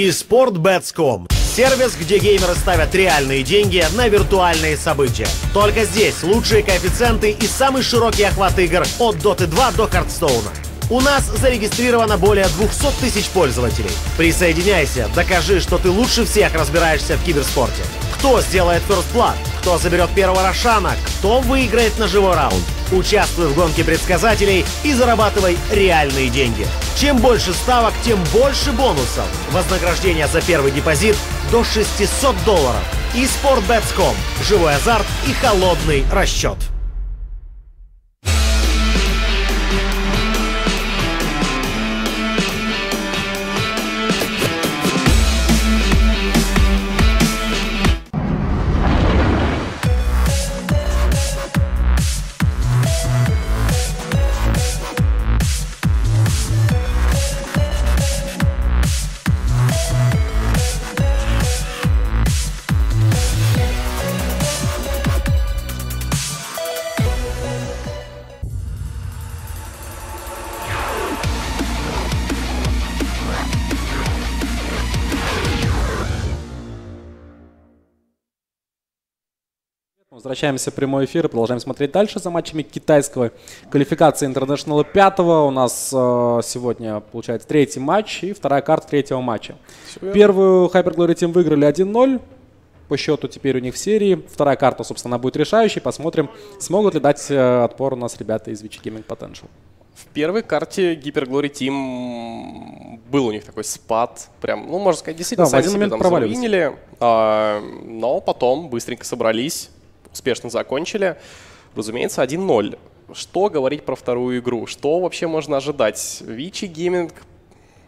и SportBets.com. Сервис, где геймеры ставят реальные деньги на виртуальные события. Только здесь лучшие коэффициенты и самый широкий охват игр от Dota 2 до Хардстоуна. У нас зарегистрировано более 200 тысяч пользователей. Присоединяйся, докажи, что ты лучше всех разбираешься в киберспорте. Кто сделает First Blood? Кто заберет первого Рошана? Кто выиграет на живой раунд? Участвуй в гонке предсказателей и зарабатывай реальные деньги. Чем больше ставок, тем больше бонусов. Вознаграждение за первый депозит до 600 долларов. И SportBets.com. Живой азарт и холодный расчет. Возвращаемся в прямой эфир и продолжаем смотреть дальше за матчами китайского квалификации Интернешнала 5. У нас э, сегодня, получается, третий матч и вторая карта третьего матча. Первую Hyper Glory Team выиграли 1-0 по счету теперь у них в серии. Вторая карта, собственно, будет решающей. Посмотрим, смогут ли дать э, отпор у нас ребята из Vichy Gaming Potential. В первой карте Hyper Glory Team был у них такой спад. Прям, ну, можно сказать, действительно, Да, в один момент провалились. заруинили, а, но потом быстренько собрались, успешно закончили. Разумеется, 1-0. Что говорить про вторую игру? Что вообще можно ожидать? Вичи Гейминг,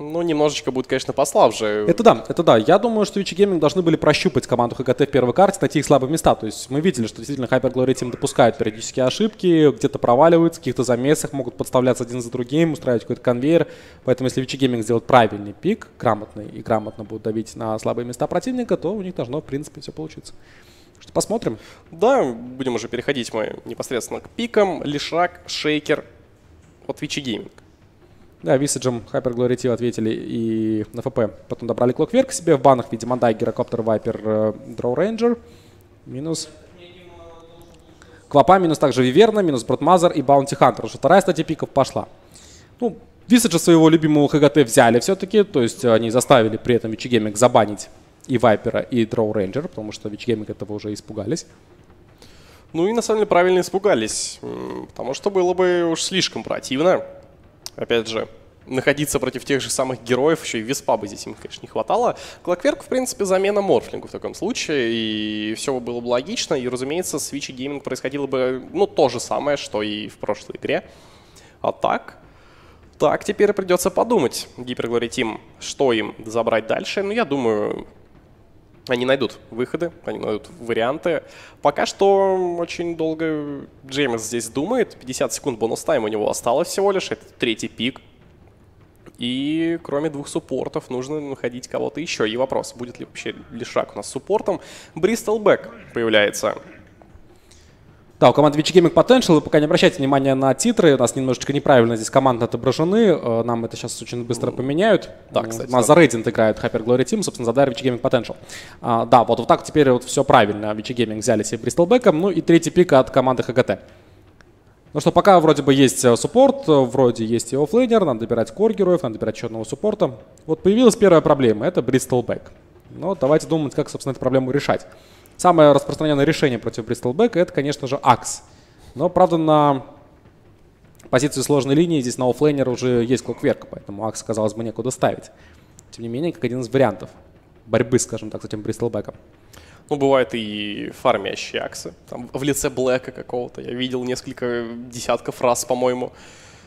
ну, немножечко будет, конечно, послабже. Это да, это да. Я думаю, что Vichy Gaming должны были прощупать команду ХКТ в первой карте, найти их слабые места. То есть мы видели, что действительно Hyper Glory Team допускают периодически ошибки, где-то проваливаются, в каких-то замесах могут подставляться один за другим, устраивать какой-то конвейер. Поэтому если Vichy Gaming сделает правильный пик, грамотный, и грамотно будут давить на слабые места противника, то у них должно, в принципе, все получиться. Что посмотрим. Да, будем уже переходить мы непосредственно к пикам. Лешрак, Shaker от Vici Gaming. Да, Висаджем Hyper Glory Team ответили и на ФП. Потом добрали Clockwerk к себе в банах в виде Undying, Gyrocopter, Viper, э, Drow Ranger. Минус Квапа, минус также Виверна, минус Broodmother и Bounty Hunter. Уже вторая стадия пиков пошла. Ну, Висаджа своего любимого HGT взяли все-таки, то есть они заставили при этом Vici Gaming забанить и Viper а, и Drow Ranger, потому что Vici Gaming этого уже испугались. Ну и на самом деле правильно испугались, потому что было бы уж слишком противно. Опять же, находиться против тех же самых героев, еще и Wisp а бы здесь им, конечно, не хватало. Clockwerk, в принципе, замена Morphling у в таком случае, и все было бы логично, и, разумеется, с Vici Gaming происходило бы, ну, то же самое, что и в прошлой игре. А так, так, теперь придется подумать, Hyper Glory Team, что им забрать дальше. Ну, я думаю, они найдут выходы, они найдут варианты. Пока что очень долго Джеймс здесь думает. 50 секунд бонус тайм у него осталось всего лишь. Это третий пик. И кроме двух суппортов нужно находить кого-то еще. И вопрос, будет ли вообще Лишак у нас суппортом. Бристол Бэк появляется. Да, у команды Vichy Gaming Potential, вы пока не обращайте внимания на титры, у нас немножечко неправильно здесь команды отображены, э, нам это сейчас очень быстро поменяют. Да, М, кстати, У нас да. за рейтинг играет Hyper Glory Team, собственно, за Vichy Gaming Potential. А, да, вот, вот так теперь вот все правильно. Vici Gaming взяли себе Bristleback ом, ну и третий пик от команды HGT. Ну что, пока вроде бы есть э, суппорт, э, вроде есть и offlaner, надо добирать core героев, надо добирать еще одного суппорта. Вот появилась первая проблема, это Bristleback. Ну, давайте думать, как, собственно, эту проблему решать. Самое распространенное решение против Bristleback а это, конечно же, Axe. Но, правда, на позиции сложной линии здесь на offlaner уже есть Clockwerk, поэтому Axe, казалось бы, некуда ставить. Тем не менее, как один из вариантов борьбы, скажем так, с этим Бристолбеком. Ну, бывает и фармящие аксы. Там в лице Блэка какого-то. Я видел несколько десятков раз, по-моему.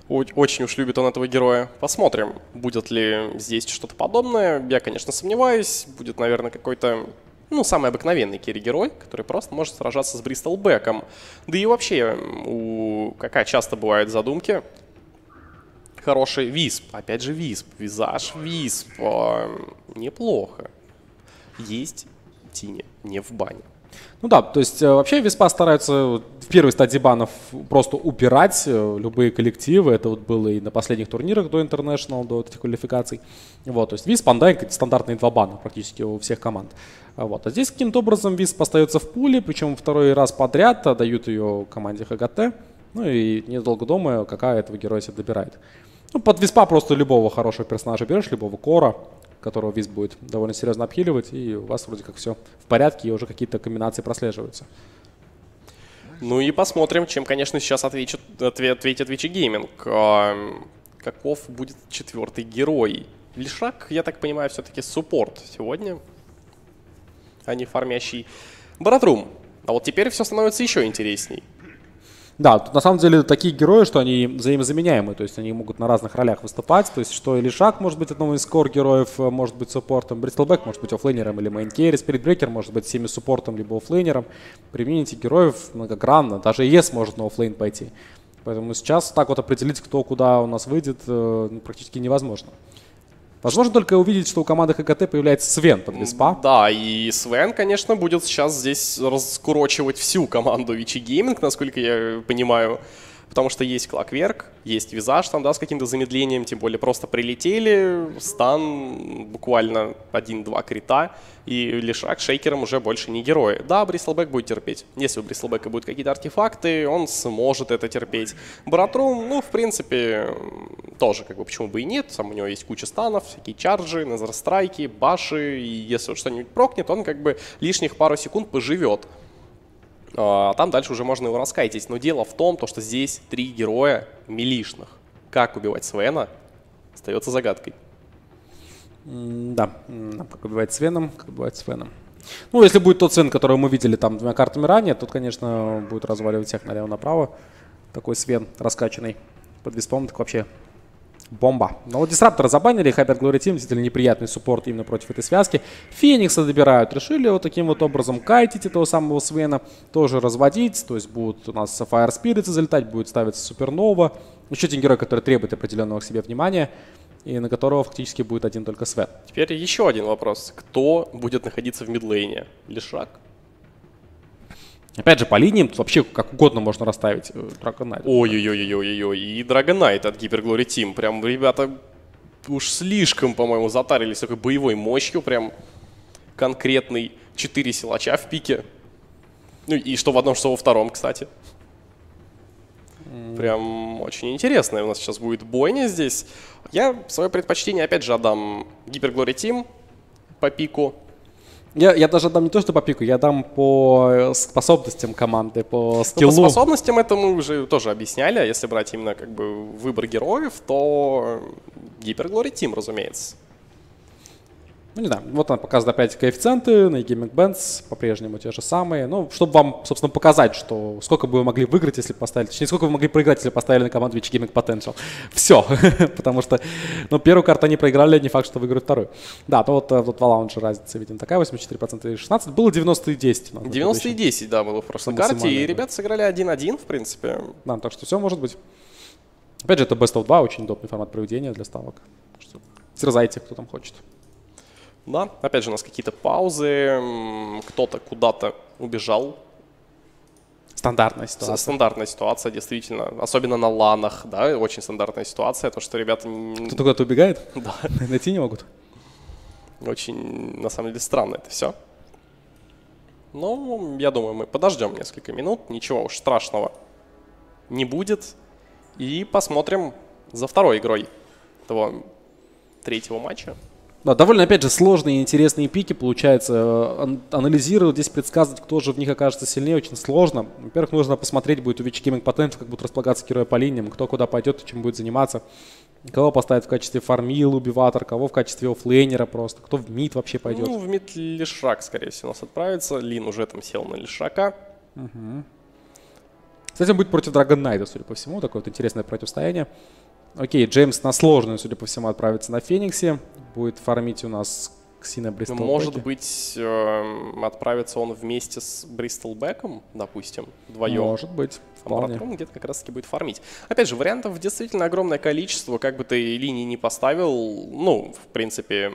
Очень уж любит он этого героя. Посмотрим, будет ли здесь что-то подобное. Я, конечно, сомневаюсь. Будет, наверное, какой-то, ну, самый обыкновенный керри-герой, который просто может сражаться с Бристол Бэком. Да и вообще, у какая часто бывают задумки, хороший висп. Опять же висп. Визаж висп. А, Неплохо. Есть Тини, не в бане. Ну да, то есть э, вообще Виспа стараются в первой стадии банов просто упирать э, любые коллективы. Это вот было и на последних турнирах до International, до этих квалификаций. Вот, то есть Висп, Андай, стандартные два бана практически у всех команд. Вот. А здесь каким-то образом Висп остается в пуле, причем второй раз подряд дают ее команде ХГТ. Ну и недолго думаю, какая этого героя себе добирает. Ну, под Виспа просто любого хорошего персонажа берешь, любого кора, которого Висп будет довольно серьезно обхиливать, и у вас вроде как все в порядке, и уже какие-то комбинации прослеживаются. Ну и посмотрим, чем, конечно, сейчас ответит, ответит Вичи Гейминг. Каков будет четвертый герой? Лишак, я так понимаю, все-таки суппорт сегодня, а не фармящий Bara трум. А вот теперь все становится еще интересней. Да, тут на самом деле такие герои, что они взаимозаменяемые, то есть они могут на разных ролях выступать, то есть что и Лешрак может быть одним из core героев, э, может быть суппортом, Bristleback может быть offlaner ом или main carry, Spirit Breaker может быть всеми суппортом либо offlaner ом. Примените героев многогранно, даже ЕС может на offlane пойти. Поэтому сейчас так вот определить, кто куда у нас выйдет, э, ну, практически невозможно. Возможно только увидеть, что у команды HGT появляется Sven под Виспа. Да, и Свен, конечно, будет сейчас здесь раскурочивать всю команду Вичи Гейминг, насколько я понимаю. Потому что есть клакверк, есть визаж там, да, с каким-то замедлением, тем более просто прилетели, стан, буквально один-два крита, и Лишак шейкером уже больше не герой. Да, Бристлбэк будет терпеть. Если у Бристлбэка будут какие-то артефакты, он сможет это терпеть. Братрум, ну, в принципе, тоже, как бы, почему бы и нет. Там у него есть куча станов, всякие чарджи, назарстрайки, баши, и если что-нибудь прокнет, он как бы лишних пару секунд поживет. А там дальше уже можно его раскайтить. Но дело в том, то, что здесь три героя милишных. Как убивать Свена, остается загадкой. Да, как убивать Свеном, как убивать Свеном. Ну, если будет тот Свен, который мы видели там двумя картами ранее, тут, конечно, будет разваливать всех налево-направо. Такой Свен раскачанный под виспом, так вообще Бомба. Но вот Дисраптора забанили, Hyper Glory Team действительно неприятный суппорт именно против этой связки. Феникса добирают, решили вот таким вот образом кайтить этого самого Свена, тоже разводить, то есть будут у нас Fire Spirits залетать, будет ставиться Супернова. Еще один герой, который требует определенного к себе внимания и на которого фактически будет один только Свен. Теперь еще один вопрос. Кто будет находиться в мидлейне? Лишак? Опять же, по линиям тут вообще как угодно можно расставить э, Dragon Ой-ой-ой-ой-ой. И Dragon Knight от Hyper Glory Team. Прям ребята уж слишком, по-моему, затарились такой боевой мощью. Прям конкретный. Четыре силача в пике. Ну и что в одном, что во втором, кстати. Прям очень интересная у нас сейчас будет бойня здесь. Я свое предпочтение опять же отдам Hyper Glory Team по пику. Я, я даже дам не то, что по пику, я дам по э, способностям команды, по скиллу. Ну, по способностям это мы уже тоже объясняли. А если брать именно как бы выбор героев, то Hyper Glory Team, разумеется. Ну, не знаю, вот она показывает опять коэффициенты на Gaming Bands, по-прежнему те же самые. Ну, чтобы вам, собственно, показать, что сколько бы вы могли выиграть, если поставили, точнее, сколько вы могли проиграть, если поставили на команду Twitch Gaming Potential. Все, потому что, ну, первую карту они проиграли, не факт, что выиграют вторую. Да, то вот, э, вот два лаунжа разница, видим, такая, 84% и 16. Было 90 и 10. 90 и 10, да, было в прошлой карте, и ребята сыграли 1-1, в принципе. Да, так что все может быть. Опять же, это Best of 2, очень удобный формат проведения для ставок. Терзайте, кто там хочет. Да, опять же, у нас какие-то паузы, кто-то куда-то убежал. Стандартная ситуация. Стандартная ситуация, действительно. Особенно на ланах, да, очень стандартная ситуация. То, что ребята... Кто-то куда-то убегает? Да. Найти не могут? Очень, на самом деле, странно это все. Но я думаю, мы подождем несколько минут. Ничего уж страшного не будет. И посмотрим за второй игрой этого третьего матча. Да, довольно, опять же, сложные и интересные пики получается. Анализировать здесь, предсказывать, кто же в них окажется сильнее, очень сложно. Во-первых, нужно посмотреть будет у Вичи Gaming Potential, как будут располагаться герои по линиям, кто куда пойдет чем будет заниматься. Кого поставить в качестве фармил, убиватор, кого в качестве оффлейнера просто, кто в мид вообще пойдет. Ну, в мид Лишак, скорее всего, у нас отправится. Лин уже там сел на Лишака. Угу. Кстати, он будет против Драгон Найда, судя по всему, такое вот интересное противостояние. Окей, Джеймс на сложную, судя по всему, отправится на Фениксе. Будет фармить у нас Ксина Бристол ну, Может быть, э, отправится он вместе с Бристол Беком, допустим, вдвоем. Может быть. Вполне. А где-то как раз таки будет фармить. Опять же, вариантов действительно огромное количество. Как бы ты линии не поставил, ну, в принципе,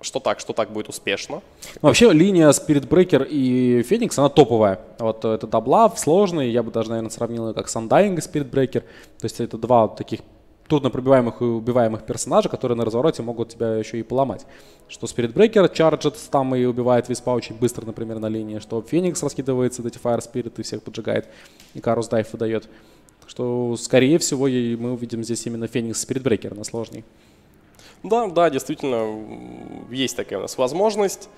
что так, что так будет успешно. Ну, вообще линия Spirit Breaker и Феникс, она топовая. Вот это Даблав сложный, я бы даже, наверное, сравнил ее как с Undying и Spirit Breaker. То есть это два таких трудно пробиваемых и убиваемых персонажа, которые на развороте могут тебя еще и поломать. Что Spirit Breaker чарджит там и убивает виспа очень быстро, например, на линии, что Феникс раскидывается, эти Fire Spirit и всех поджигает, и Карус Дайв выдает. Что, скорее всего, мы увидим здесь именно Феникс Spirit Breaker на сложный. Да, да, действительно, есть такая у нас возможность.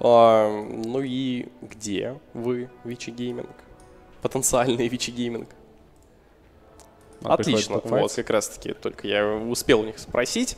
А, ну и где вы, Вичи Гейминг? Потенциальный Vici Gaming? А Отлично, вот как раз таки только я успел у них спросить.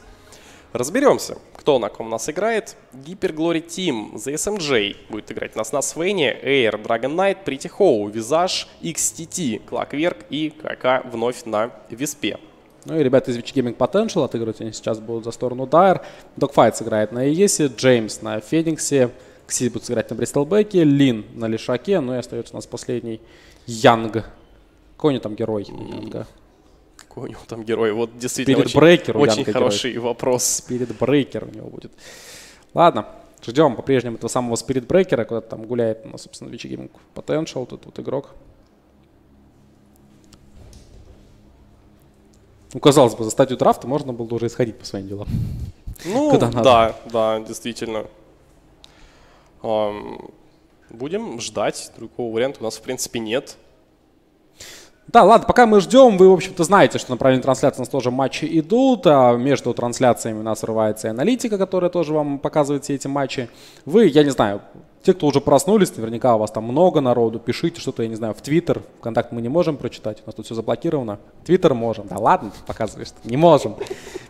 Разберемся, кто на ком у нас играет. Hyper Glory Team, The SMJ будет играть у нас на Свейне, Air, Dragon Knight, Pretty How, Visage, XTT, Clockwork и КК вновь на Виспе. Ну и ребята из Witch Gaming Potential отыгрывать они сейчас будут за сторону Dire. Dogfight сыграет на ES, Джеймс на Фениксе, Кси будет сыграть на Бристолбеке, Лин на Лишаке, ну и остается у нас последний Янг. Какой у него там герой Янга? Какой у него там герой? Вот действительно очень, очень хороший герой. вопрос. Spirit Breaker у него будет. Ладно, ждем по-прежнему этого самого Spirit Breaker, куда там гуляет, ну, собственно, Witch Gaming Potential, тут вот игрок. Ну, казалось бы, за стадию драфта можно было уже исходить по своим делам. Ну, да, да, действительно. Будем ждать. Другого варианта у нас, в принципе, нет. Да, ладно, пока мы ждем, вы, в общем-то, знаете, что на правильной трансляции у нас тоже матчи идут, а между трансляциями у нас рывается и аналитика, которая тоже вам показывает все эти матчи. Вы, я не знаю, те, кто уже проснулись, наверняка у вас там много народу, пишите что-то, я не знаю, в Твиттер. Вконтакт мы не можем прочитать, у нас тут все заблокировано. Твиттер можем. Да ладно, ты показываешь, не можем.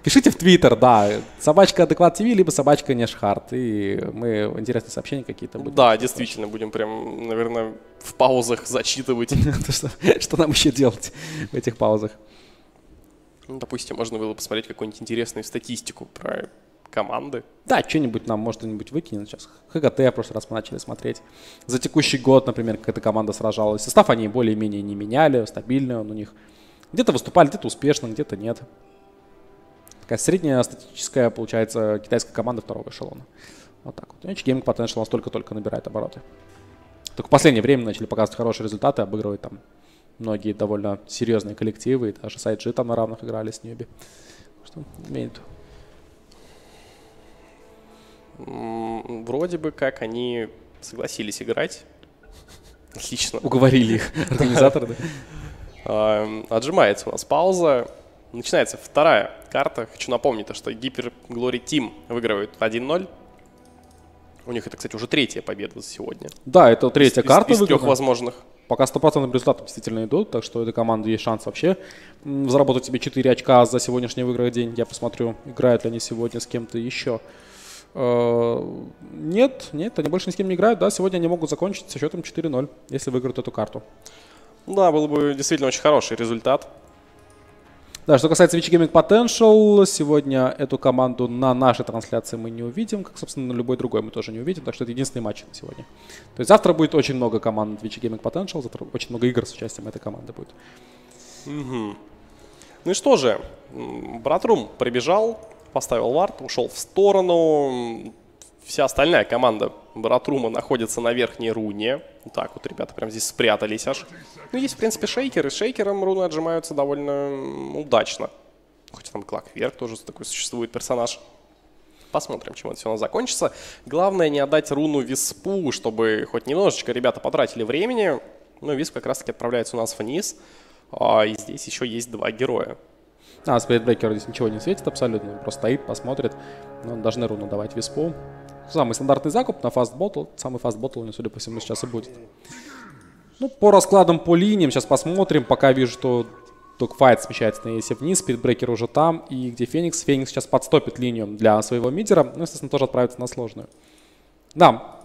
Пишите в Твиттер, да. Собачка Адекват ТВ, либо собачка Нешхарт. И мы интересные сообщения какие-то будем. Да, действительно, будем прям, наверное, в паузах зачитывать. Что нам еще делать в этих паузах? Ну, допустим, можно было посмотреть какую-нибудь интересную статистику про команды. Да, что-нибудь нам, может, что-нибудь выкинет сейчас. ХГТ в прошлый раз мы начали смотреть. За текущий год, например, как эта команда сражалась. Состав они более-менее не меняли, стабильный он у них. Где-то выступали, где-то успешно, где-то нет. Такая средняя статическая, получается, китайская команда второго эшелона. Вот так вот. Иначе Gaming Potential у нас только-только набирает обороты. Только в последнее время начали показывать хорошие результаты, обыгрывать там многие довольно серьезные коллективы, и даже Сайджи там на равных играли с Ньюби. Что имеет Вроде бы как они согласились играть. Отлично. Уговорили их организаторы, да? А, отжимается у нас пауза. Начинается вторая карта. Хочу напомнить, что Гипер Glory Team выигрывает 1-0. У них это, кстати, уже третья победа за сегодня. Да, это третья из, карта. Из, из трех возможных. Пока 100% результаты действительно идут, так что у этой команды есть шанс вообще заработать себе 4 очка за сегодняшний выиграть день. Я посмотрю, играют ли они сегодня с кем-то еще. Э, нет, нет, они больше ни с кем не играют. Да, сегодня они могут закончить со счетом 4-0, если выиграют эту карту. Да, был бы действительно очень хороший результат. Да, что касается Witch Gaming Potential, сегодня эту команду на нашей трансляции мы не увидим, как, собственно, на любой другой мы тоже не увидим, так что это единственный матч на сегодня. То есть завтра будет очень много команд Witch Gaming Potential, завтра очень много игр с участием этой команды будет. Угу. Ну и что же, Братрум прибежал, поставил вард, ушел в сторону. Вся остальная команда Баратрума находится на верхней руне. Так вот ребята прям здесь спрятались аж. Ну, есть, в принципе, шейкеры. С шейкером руны отжимаются довольно удачно. Хоть там Клакверк тоже такой существует персонаж. Посмотрим, чем это все у нас закончится. Главное не отдать руну Виспу, чтобы хоть немножечко ребята потратили времени. Ну, Висп как раз-таки отправляется у нас вниз. А, и здесь еще есть два героя. А, спиритбрекеру здесь ничего не светит абсолютно, он просто стоит, посмотрит. Но он должны руну давать виспу. Самый стандартный закуп на fast bottle. Самый fast bottle у него, судя по всему, сейчас и будет. Ну, по раскладам, по линиям сейчас посмотрим. Пока вижу, что DogF1ghts смещается на ES'е вниз, Spirit Breaker уже там. И где Феникс? Феникс сейчас подстопит линию для своего мидера. Ну, естественно, тоже отправится на сложную. Да,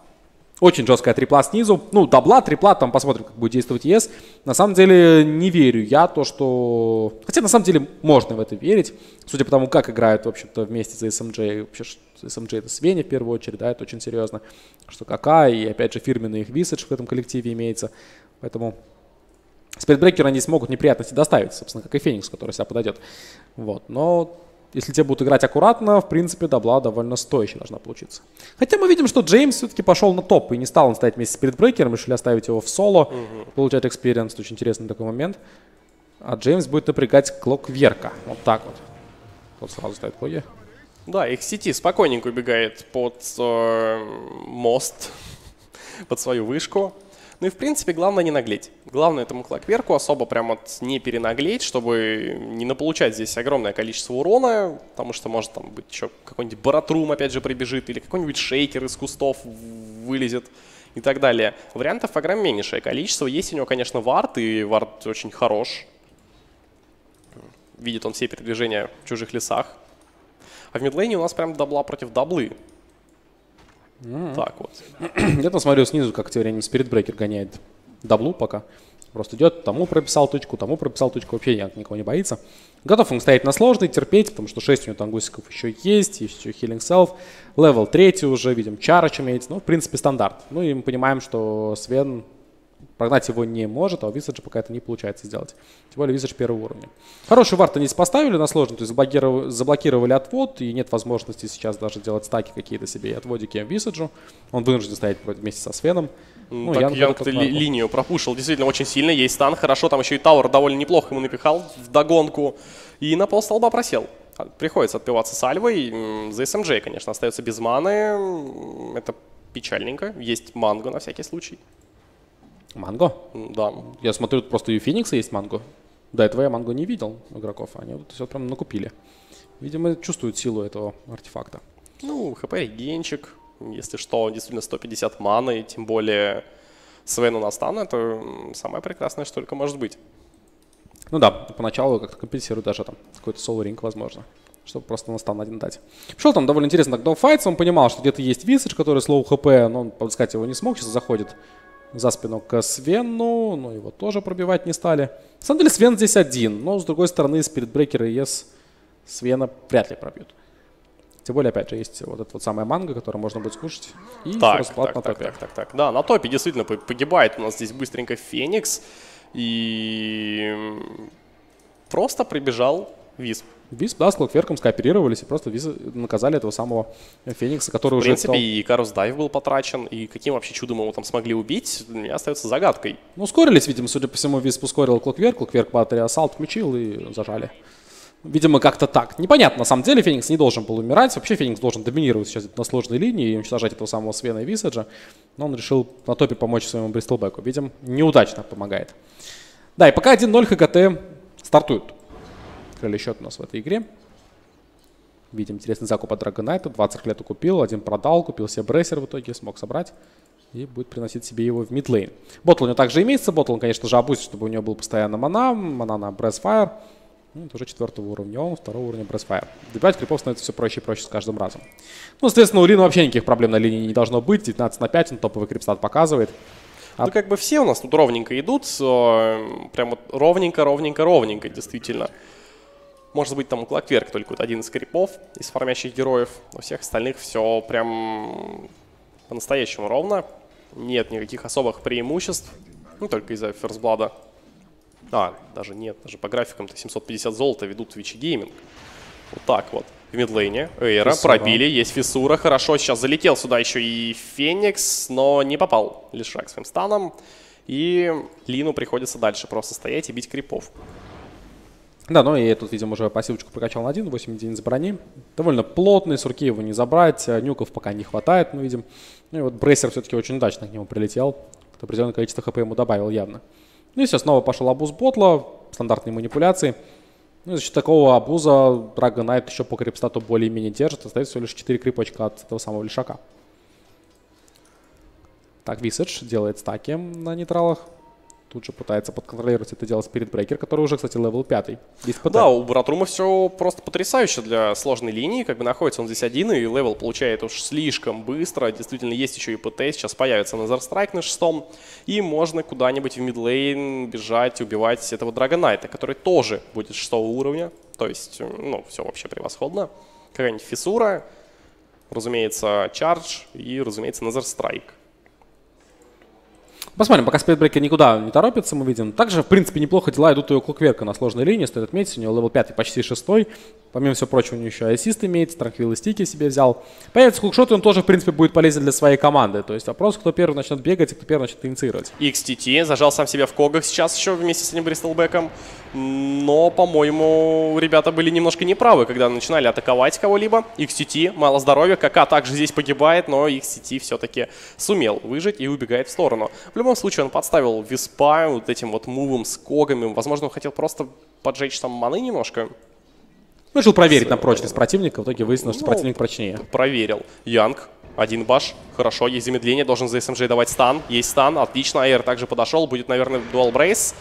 очень жесткая трипла снизу. Ну, дабла, трипла, там посмотрим, как будет действовать ES. На самом деле не верю я то, что... Хотя на самом деле можно в это верить. Судя по тому, как играют, в общем-то, вместе за SMJ. Вообще, SMJ это Свеня в первую очередь, да, это очень серьезно. Что кака, и опять же фирменный их висадж в этом коллективе имеется. Поэтому спидбрекеры они смогут неприятности доставить, собственно, как и Феникс, который себя подойдет. Вот, но если те будут играть аккуратно, в принципе, дабла довольно стоящая должна получиться. Хотя мы видим, что Джеймс все-таки пошел на топ и не стал он стоять вместе с передбрейкером, решили оставить его в соло, угу. получать экспириенс, очень интересный такой момент. А Джеймс будет напрягать Клокверка, вот так вот. Тот сразу ставит клоги. Да, их сети спокойненько убегает под э, мост, под свою вышку. Ну и, в принципе, главное не наглеть. Главное этому клакверку особо прям вот не перенаглеть, чтобы не наполучать здесь огромное количество урона, потому что может там быть еще какой-нибудь баратрум опять же прибежит, или какой-нибудь шейкер из кустов вылезет и так далее. Вариантов игре меньшее количество. Есть у него, конечно, вард, и вард очень хорош. Видит он все передвижения в чужих лесах. А в мидлейне у нас прям дабла против даблы. Mm-hmm. Так вот. Я там смотрю снизу, как теория Spirit Breaker гоняет даблу пока. Просто идет, тому прописал точку, тому прописал точку, вообще никого не боится. Готов он стоять на сложный, терпеть, потому что 6 у него тангусиков еще есть, есть еще Healing Salve. Level 3 уже, видим, charge имеется, ну, в принципе, стандарт. Ну, и мы понимаем, что Свен Прогнать его не может, а у Висаджа пока это не получается сделать. Тем более Висадж первого уровня. Хороший вард они поставили на сложный, то есть заблокировали, заблокировали отвод, и нет возможности сейчас даже делать стаки какие-то себе и отводики Висаджу. Он вынужден стоять вместе со Свеном. Ну, так, Янг ли, линию пропушил действительно очень сильно. Есть стан, хорошо, там еще и Тауэр довольно неплохо ему напихал в догонку. И на пол столба просел. А, приходится отпиваться сальвой. За SMJ, конечно, остается без маны. Это печальненько. Есть манго на всякий случай. Манго? Да. Я смотрю, просто и у Феникса есть манго. До этого я манго не видел игроков, они вот все прям накупили. Видимо, чувствуют силу этого артефакта. Ну, хп генчик, если что, действительно 150 маны, и тем более Свену Настана, это самое прекрасное, что только может быть. Ну да, поначалу как-то компенсирует даже там какой-то соло-ринг, возможно чтобы просто настан один дать. Шел там довольно интересно так файтс, он понимал, что где-то есть Висадж, который слоу хп, но он подыскать его не смог, сейчас заходит за спину к Свену, но его тоже пробивать не стали. На самом деле Свен здесь один, но с другой стороны Спиритбрекер и ЕС Свена вряд ли пробьют. Тем более, опять же, есть вот эта вот самая манга, которую можно будет скушать. И так, так, на так, так, так, так. Да, на топе действительно погибает у нас здесь быстренько Феникс. И просто прибежал Висп. Висп, да, с Клокверком скооперировались и просто Виз наказали этого самого Феникса, который в уже... В принципе, стал... и Карус Дайв был потрачен, и каким вообще чудом его там смогли убить, для меня остается загадкой. Ну, ускорились, видимо, судя по всему, Висп ускорил Клокверк, Клокверк батарея ассалт включил и зажали. Видимо, как-то так. Непонятно, на самом деле, Феникс не должен был умирать. Вообще Феникс должен доминировать сейчас на сложной линии и уничтожать этого самого Свена и Висаджа. Но он решил на топе помочь своему Бристлбеку. Видим, неудачно помогает. Да, и пока 1-0 ХКТ стартует. Открыли счет у нас в этой игре. Видим интересный закуп от Драгонайта. 20 лет купил, один продал, купил себе брейсер в итоге, смог собрать. И будет приносить себе его в мидлейн. Ботл у него также имеется. Ботл он, конечно же, опустит, чтобы у него был постоянно мана. Мана на Breathfire. Ну, это уже четвертого уровня, он второго уровня Breathfire. Добивать крипов становится все проще и проще с каждым разом. Ну, соответственно, у Лина вообще никаких проблем на линии не должно быть. 19 на 5 он топовый крипстат показывает. А... Ну, как бы все у нас тут ровненько идут. Прям вот ровненько, ровненько, ровненько, действительно. Может быть, там Клокверк только вот один из крипов, из фармящих героев. У всех остальных все прям по-настоящему ровно. Нет никаких особых преимуществ. Ну, только из-за ферстблада. А, даже нет, даже по графикам-то 750 золота ведут Twitch Gaming. Вот так вот. В мидлейне Эйра пробили, есть фиссура. Хорошо, сейчас залетел сюда еще и Феникс, но не попал лишь шаг своим станом. И Лину приходится дальше просто стоять и бить крипов. Да, ну и тут, видимо, уже пассивочку прокачал на 1, 8 единиц брони. Довольно плотный, с руки его не забрать, э, нюков пока не хватает, мы видим. Ну и вот Брейсер все-таки очень удачно к нему прилетел. Определенное количество хп ему добавил явно. Ну и все, снова пошел абуз ботла, стандартные манипуляции. Ну и за счет такого абуза Knight еще по крипстату более-менее держит. Остается всего лишь 4 крипочка от этого самого лишака. Так, Visage делает стаки на нейтралах тут же пытается подконтролировать это дело Breaker, который уже, кстати, level 5. Да, у Баратрума все просто потрясающе для сложной линии. Как бы находится он здесь один, и level получает уж слишком быстро. Действительно, есть еще и PT, сейчас появится Nether Strike на шестом. И можно куда-нибудь в мидлейн бежать, убивать этого Драгонайта, который тоже будет шестого уровня. То есть, ну, все вообще превосходно. Какая-нибудь фиссура, разумеется, charge и, разумеется, Nether Strike. Посмотрим, пока Spirit Breaker никуда не торопится, мы видим. Также, в принципе, неплохо дела идут у Клокверка на сложной линии, стоит отметить, у него level 5 почти 6, Помимо всего прочего, у него еще ассист имеется, транквиллы стики себе взял. Появится hookshot, и он тоже, в принципе, будет полезен для своей команды. То есть вопрос, кто первый начнет бегать и кто первый начнет инициировать. XTT зажал сам себя в когах сейчас еще вместе с этим Бристолбеком. Но, по-моему, ребята были немножко неправы, когда начинали атаковать кого-либо. XTT, мало здоровья, КК также здесь погибает, но XTT все-таки сумел выжить и убегает в сторону. В любом случае, он подставил Виспа вот этим вот мувом с когами. Возможно, он хотел просто поджечь там маны немножко. Решил проверить на прочность противника, в итоге выяснилось, что Ну, противник прочнее. Проверил. Янг, один баш, хорошо, есть замедление, должен за SMG давать стан, есть стан, отлично, Айр также подошел, будет, наверное, дуал брейс.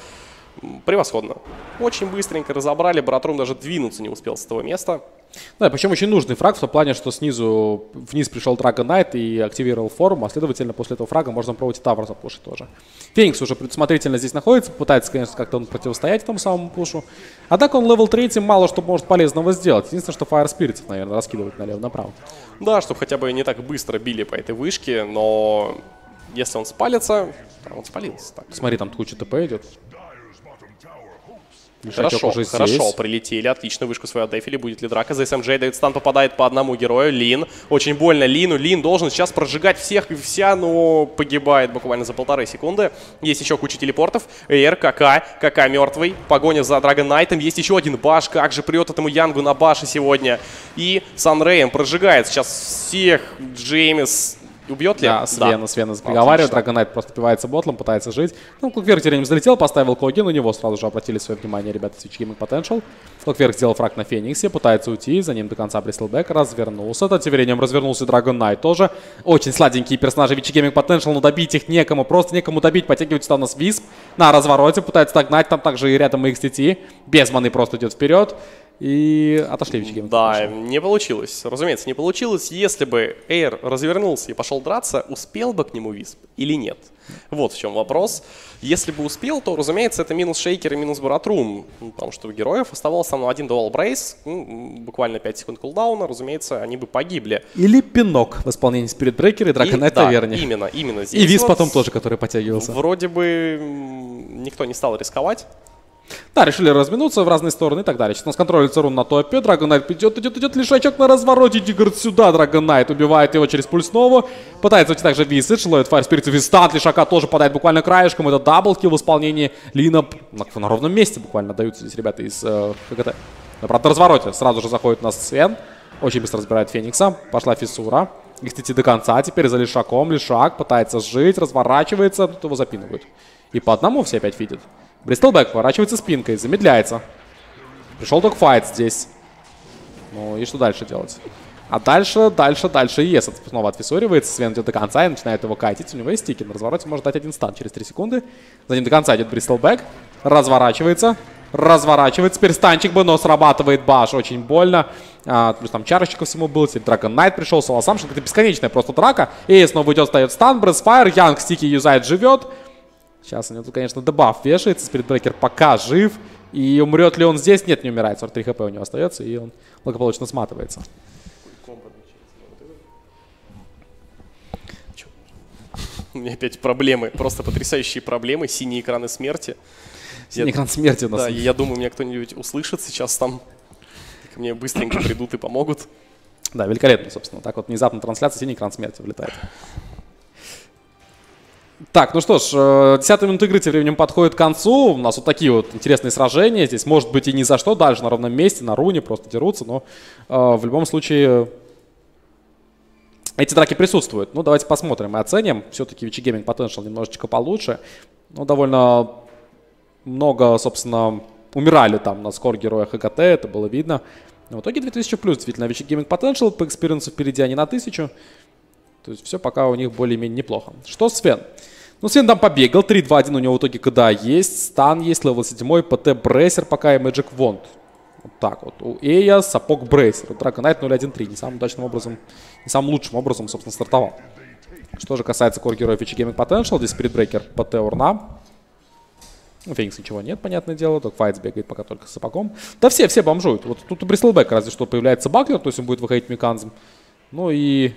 Превосходно. Очень быстренько разобрали, Братрум даже двинуться не успел с этого места. Да, причем очень нужный фраг в том плане, что снизу вниз пришел Dragon Knight и активировал форму, а следовательно после этого фрага можно пробовать и tower запушить тоже. Феникс уже предусмотрительно здесь находится, пытается, конечно, как-то он противостоять этому самому пушу. Так он level 3, мало что может полезного сделать. Единственное, что Fire Spirits, наверное, раскидывать налево-направо. Да, чтобы хотя бы не так быстро били по этой вышке, но если он спалится, он спалился. Так. Смотри, там куча TP идет. Хорошо, уже хорошо, здесь. прилетели. Отлично, вышку свою отдефили. Будет ли драка? За SMJ дает стан, попадает по одному герою. Лин. Очень больно Лину. Лин должен сейчас прожигать всех и вся, но погибает буквально за полторы секунды. Есть еще куча телепортов. Эйр, КК. КК мертвый. Погоня за Драгон Найтом. Есть еще один баш. Как же прет этому Янгу на баше сегодня. И Санрейм прожигает сейчас всех. Джеймис убьет ли? Да, Свена, Свена приговаривает, Отлично. Драгонайт просто пивается ботлом, пытается жить. Ну, Клокверк тем залетел, поставил Коги, на него сразу же обратили свое внимание ребята Switch Gaming Potential. Клокверк сделал фраг на Фениксе, пытается уйти, за ним до конца Бристлбэк, развернулся. Тем временем развернулся Драгон Найт тоже. Очень сладенькие персонажи Switch Gaming Potential, но добить их некому, просто некому добить. Подтягивает сюда у нас Висп на развороте, пытается догнать, там также и рядом XTT. Без маны просто идет вперед. И отошли Gaming Да, Potential. не получилось. Разумеется, не получилось. Если бы Эйр развернулся и пошел драться, успел бы к нему Висп или нет? Вот в чем вопрос. Если бы успел, то, разумеется, это минус Шейкер и минус Баратрум. Ну, Потому что у героев оставался там один дуал брейс, ну, буквально 5 секунд кулдауна, разумеется, они бы погибли. Или пинок в исполнении Spirit Breaker и Драгонайт да, Таверне. Именно, именно здесь. И Виз вот потом тоже, который подтягивался. Вроде бы никто не стал рисковать. Да, решили разминуться в разные стороны и так далее. Сейчас у нас контролится рун на топе. Драгонайт идет, идет, идет, лишачок на развороте. Диггард сюда. Драгонайт убивает его через пульс снова. Пытается уйти также Висидж. Ловит Файр Спирит. Вистант лишака тоже падает буквально краешком. Это даблкил в исполнении Лина. На, на ровном месте буквально даются здесь ребята из э, КГТ. Но, правда, на развороте сразу же заходит у нас Свен. Очень быстро разбирает Феникса. Пошла фиссура. XTT до конца. Теперь за Лишаком. Лишак пытается жить, разворачивается. Тут его запинывают. И по одному все опять видят. Бристлбэк поворачивается спинкой, замедляется. Пришел догфайт здесь. Ну и что дальше делать? А дальше, дальше, дальше ЕС снова отфиссуривается, Свен идет до конца и начинает его кайтить. У него есть стики, на развороте может дать один стан через 3 секунды. За ним до конца идет Бристлбэк, разворачивается, разворачивается. Теперь станчик бы, но срабатывает баш, очень больно. А, плюс там чарочек ко всему был, теперь Драгон Найт пришел, Соло Самшинг. Это бесконечная просто драка. ЕС снова идет, ставит стан, Бресфайр, Янг стики юзает, живет. Сейчас у него тут, конечно, дебаф вешается. Спиритбрекер пока жив. И умрет ли он здесь? Нет, не умирает. 43 хп у него остается, и он благополучно сматывается. У меня опять проблемы, просто потрясающие проблемы, синие экраны смерти. Синий экран смерти у нас. Да, я думаю, меня кто-нибудь услышит сейчас там. Ко мне быстренько придут и помогут. Да, великолепно, собственно. Так вот внезапно трансляция, синий экран смерти влетает. Так, ну что ж, э, 10 минут игры тем временем подходит к концу. У нас вот такие вот интересные сражения. Здесь может быть и ни за что, дальше на ровном месте, на руне просто дерутся, но э, в любом случае эти драки присутствуют. Ну, давайте посмотрим и оценим. Все-таки VG Gaming Potential немножечко получше. Ну, довольно много, собственно, умирали там на core героях HGT, это было видно. Но в итоге 2000 плюс, действительно, VG Gaming Potential по экспириенсу впереди они на 1000. То есть все пока у них более-менее неплохо. Что Свен? Ну, Свен там побегал, 3-2-1 у него в итоге KDA есть, stun есть, level 7, PT Bracer пока и Magic Wand. Вот так вот. У Эя сапог Bracer. У Dragon Knight 0-1-3. Не самым удачным образом, не самым лучшим образом, собственно, стартовал. Что же касается core героев VG Gaming Potential, здесь Spirit Breaker PT Урна. У Феникса ничего нет, понятное дело. DogF1ghts бегает пока только с сапогом. Да все, все бомжуют. Вот тут у Бристлбэк разве что появляется Buckler, то есть он будет выходить Mekansm. Ну и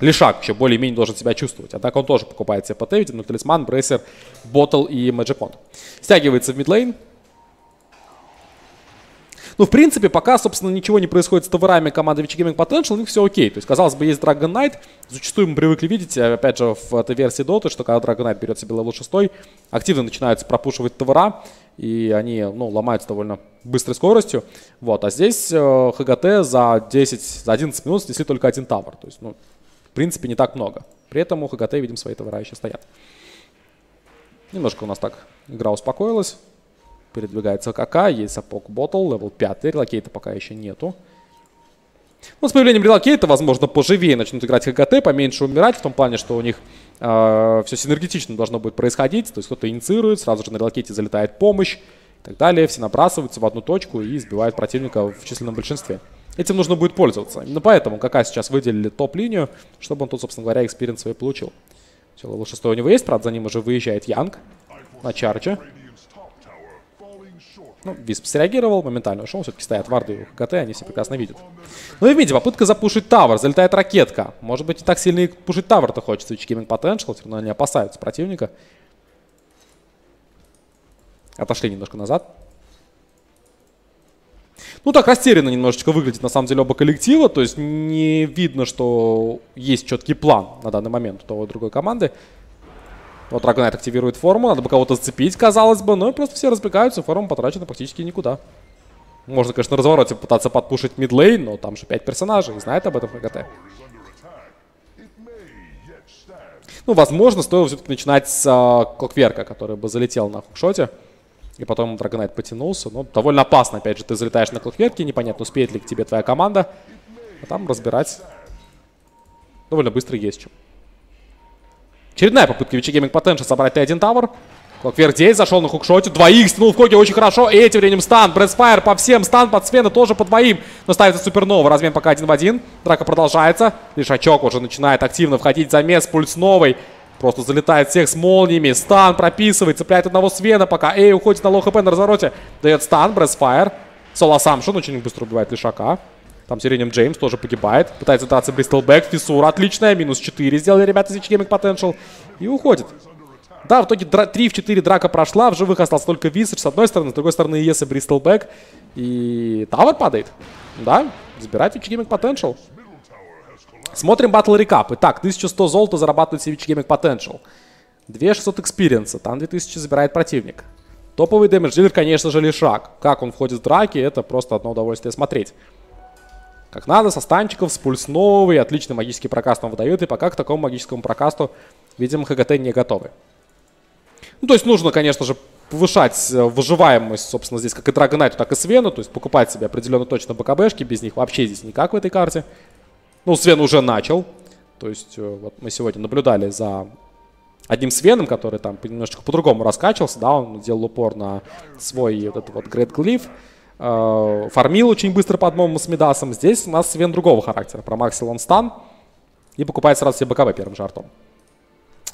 Лишак вообще более-менее должен себя чувствовать. Так он тоже покупает себе PT, видимо, талисман, bracer, bottle и Wand. Стягивается в мидлейн. Ну, в принципе, пока, собственно, ничего не происходит с таверами команды VG Gaming Potential, у них все окей. То есть, казалось бы, есть Dragon Knight. Зачастую мы привыкли видеть, опять же, в этой версии Dota, что когда Dragon Knight берет себе level 6, активно начинаются пропушивать тавера, и они, ну, ломаются довольно быстрой скоростью. Вот, а здесь э, HGT за 10, за 11 минут снесли только один tower. То есть, ну, принципе, не так много. При этом у HGT, видим, свои tower а еще стоят. Немножко у нас так игра успокоилась. Передвигается КК, есть сапог bottle, level 5, relocate а пока еще нету. Ну, с появлением relocate а, возможно, поживее начнут играть HGT, поменьше умирать, в том плане, что у них э, все синергетично должно будет происходить. То есть кто-то инициирует, сразу же на relocate е залетает помощь и так далее. Все набрасываются в одну точку и сбивают противника в численном большинстве. Этим нужно будет пользоваться. Именно поэтому КК сейчас выделили топ-линию, чтобы он тут, собственно говоря, experience свой получил. Все, level 6 у него есть, правда, за ним уже выезжает Янг на charge е. Ну, Висп среагировал, моментально ушел. Все-таки стоят варды у HGT, они все прекрасно видят. Ну и видите, попытка запушить tower. Залетает ракетка. Может быть, не так сильно и пушить tower-то хочется. Vici Gaming Potential, все равно они опасаются противника. Отошли немножко назад. Ну так растерянно немножечко выглядит на самом деле оба коллектива. То есть не видно, что есть четкий план на данный момент у того и другой команды. Вот Dragonite активирует форму, надо бы кого-то зацепить, казалось бы, но просто все разбегаются, форма потрачена практически никуда. Можно, конечно, на развороте пытаться подпушить мидлейн, но там же 5 персонажей, и знает об этом ХГТ. Ну, возможно, стоило все-таки начинать с э, Клокверка, который бы залетел на хукшоте. И потом Dragonite потянулся. Но довольно опасно, опять же, ты залетаешь на Клокверке, непонятно, успеет ли к тебе твоя команда. А там разбирать довольно быстро есть чем. Очередная попытка VG Gaming Potential собрать Т1 Тавр. Клокверк здесь зашел на хукшоте. Двоих стянул в коге очень хорошо. И этим временем стан. Брэдсфайр по всем. Стан под Свена тоже по двоим. Но ставится Супернова. Размен пока один в один. Драка продолжается. Лишачок уже начинает активно входить в замес. Пульс новый. Просто залетает всех с молниями. Стан прописывает. Цепляет одного Свена пока. Эй, уходит на low HP на развороте. Дает стан. Breathe Fire. Soul Assumption очень быстро убивает Лишака. Там Сиренем Джеймс тоже погибает. Пытается драться Бристлбэк. Fissure отличная. Минус 4 сделали ребята из Gaming Potential. И уходит. Да, в итоге 3 в 4 драка прошла. В живых остался только Висач с одной стороны. С другой стороны Ес и Бристлбэк. И Tower падает. Да, забирает Gaming Potential. Смотрим battle recap. Итак, 1100 золота зарабатывает Vici Gaming Potential. 2600 experience а. Там 2000 забирает противник. Топовый damage dealer, конечно же, Лишак. Как он входит в драки, это просто одно удовольствие смотреть как надо, со станчиков, с Pulse Nova й, отличный магический прокаст он выдает, и пока к такому магическому прокасту, видимо, HGT не готовы. Ну, то есть нужно, конечно же, повышать э, выживаемость, собственно, здесь как и Драгонайту, так и Свену, то есть покупать себе определенно точно БКБшки, без них вообще здесь никак в этой карте. Ну, Свен уже начал, то есть э, вот мы сегодня наблюдали за одним Свеном, который там немножечко по-другому раскачивался, да, он делал упор на свой вот этот вот Great Glyph, э, фармил очень быстро под мовом с Медасом. Здесь у нас Свен другого характера. Про Максилон стан и покупает сразу себе БКБ первым же артом.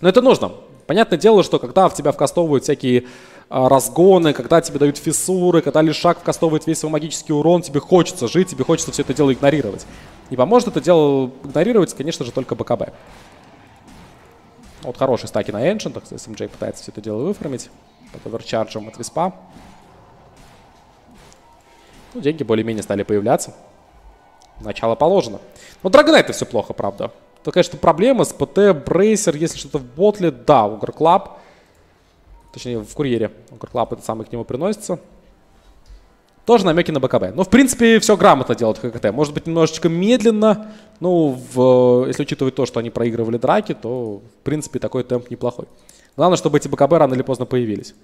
Но это нужно. Понятное дело, что когда в тебя вкастовывают всякие э, разгоны, когда тебе дают фиссуры, когда лишь шаг вкастовывает весь свой магический урон, тебе хочется жить, тебе хочется все это дело игнорировать. И поможет это дело игнорировать, конечно же, только БКБ. Вот хорошие стаки на Ancient, SMJ пытается все это дело выформить под overcharge м от Виспа. Ну, деньги более-менее стали появляться. Начало положено. Но Драгонайт все плохо, правда. То, конечно, проблема с PT, Bracer, если что-то в bottle, да, Ogre Club. Точнее, в курьере. Ogre Club этот самый к нему приносится. Тоже намеки на БКБ. Но, в принципе, все грамотно делают ХКТ. Может быть, немножечко медленно. Ну, в, если учитывать то, что они проигрывали драки, то, в принципе, такой темп неплохой. Главное, чтобы эти БКБ рано или поздно появились.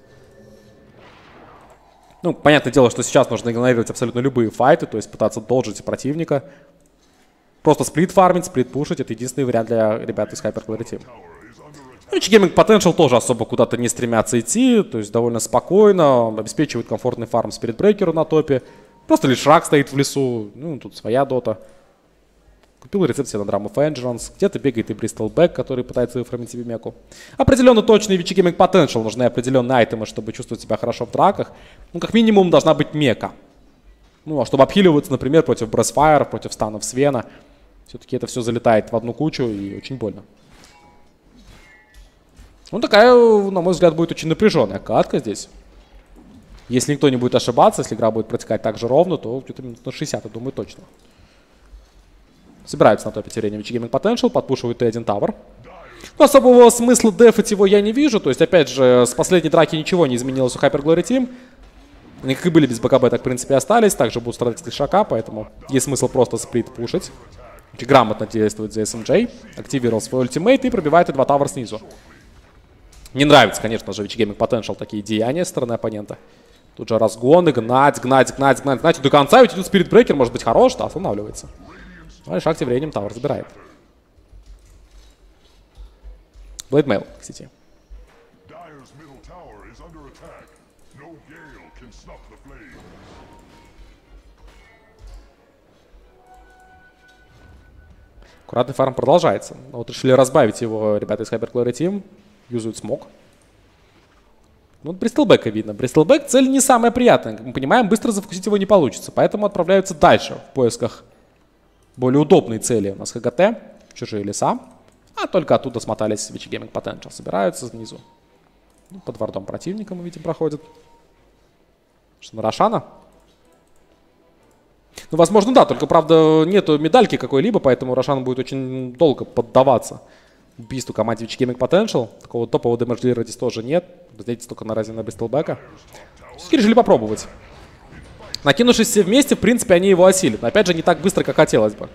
Ну, понятное дело, что сейчас нужно игнорировать абсолютно любые файты, то есть пытаться должить противника. Просто сплит фармить, сплит пушить — это единственный вариант для ребят из Hyper Team. Ну, и Gaming Potential тоже особо куда-то не стремятся идти, то есть довольно спокойно, обеспечивают комфортный фарм спиритбрейкеру на топе. Просто лишь рак стоит в лесу, ну, тут своя дота. Купил рецепт себе на of Endurance. Где-то бегает и Bristol Back, который пытается выформить себе меку. Определенно точный VG Gaming Potential. Нужны определенные айтемы, чтобы чувствовать себя хорошо в драках. Ну, как минимум, должна быть мека. Ну, а чтобы обхиливаться, например, против Breastfire, против станов Свена. Все-таки это все залетает в одну кучу и очень больно. Ну, такая, на мой взгляд, будет очень напряженная катка здесь. Если никто не будет ошибаться, если игра будет протекать так же ровно, то где-то минут на 60, я думаю, точно. Собираются на топе временем Gaming Potential, подпушивают Т1 Tower. Но особого смысла дефать его я не вижу. То есть, опять же, с последней драки ничего не изменилось у Hyper Glory Team. Они как и были без БКБ, так, в принципе, остались. Также будут страдать шака, поэтому есть смысл просто сплит пушить. Очень грамотно действует за SMJ. Активировал свой ультимейт и пробивает и 2 тавер снизу. Не нравится, конечно же, Gaming Potential такие деяния стороны оппонента. Тут же разгоны, гнать, гнать, гнать, гнать, гнать. До конца ведь идет Spirit Breaker, может быть хорош, да, останавливается. Ну Лишак тем временем Tower забирает. Blade Mail, кстати. Аккуратный фарм продолжается. Вот решили разбавить его ребята из Hyper Glory Team. Юзают смог. Ну, Бристлбека видно. Бристлбек цель не самая приятная. Мы понимаем, быстро зафокусить его не получится. Поэтому отправляются дальше в поисках более удобной цели. У нас ХГТ, чужие леса. А только оттуда смотались Switch Gaming Potential. Собираются снизу. Ну, под вардом противника мы видим проходит. Что на Рошана? Ну, возможно, да, только, правда, нету медальки какой-либо, поэтому Рошан будет очень долго поддаваться убийству команде Witch Gaming Potential. Такого топового демеджлира здесь тоже нет. Здесь только на разе на Бристлбека. Все решили попробовать. Накинувшись все вместе, в принципе, они его осилят. Но, опять же, не так быстро, как хотелось бы.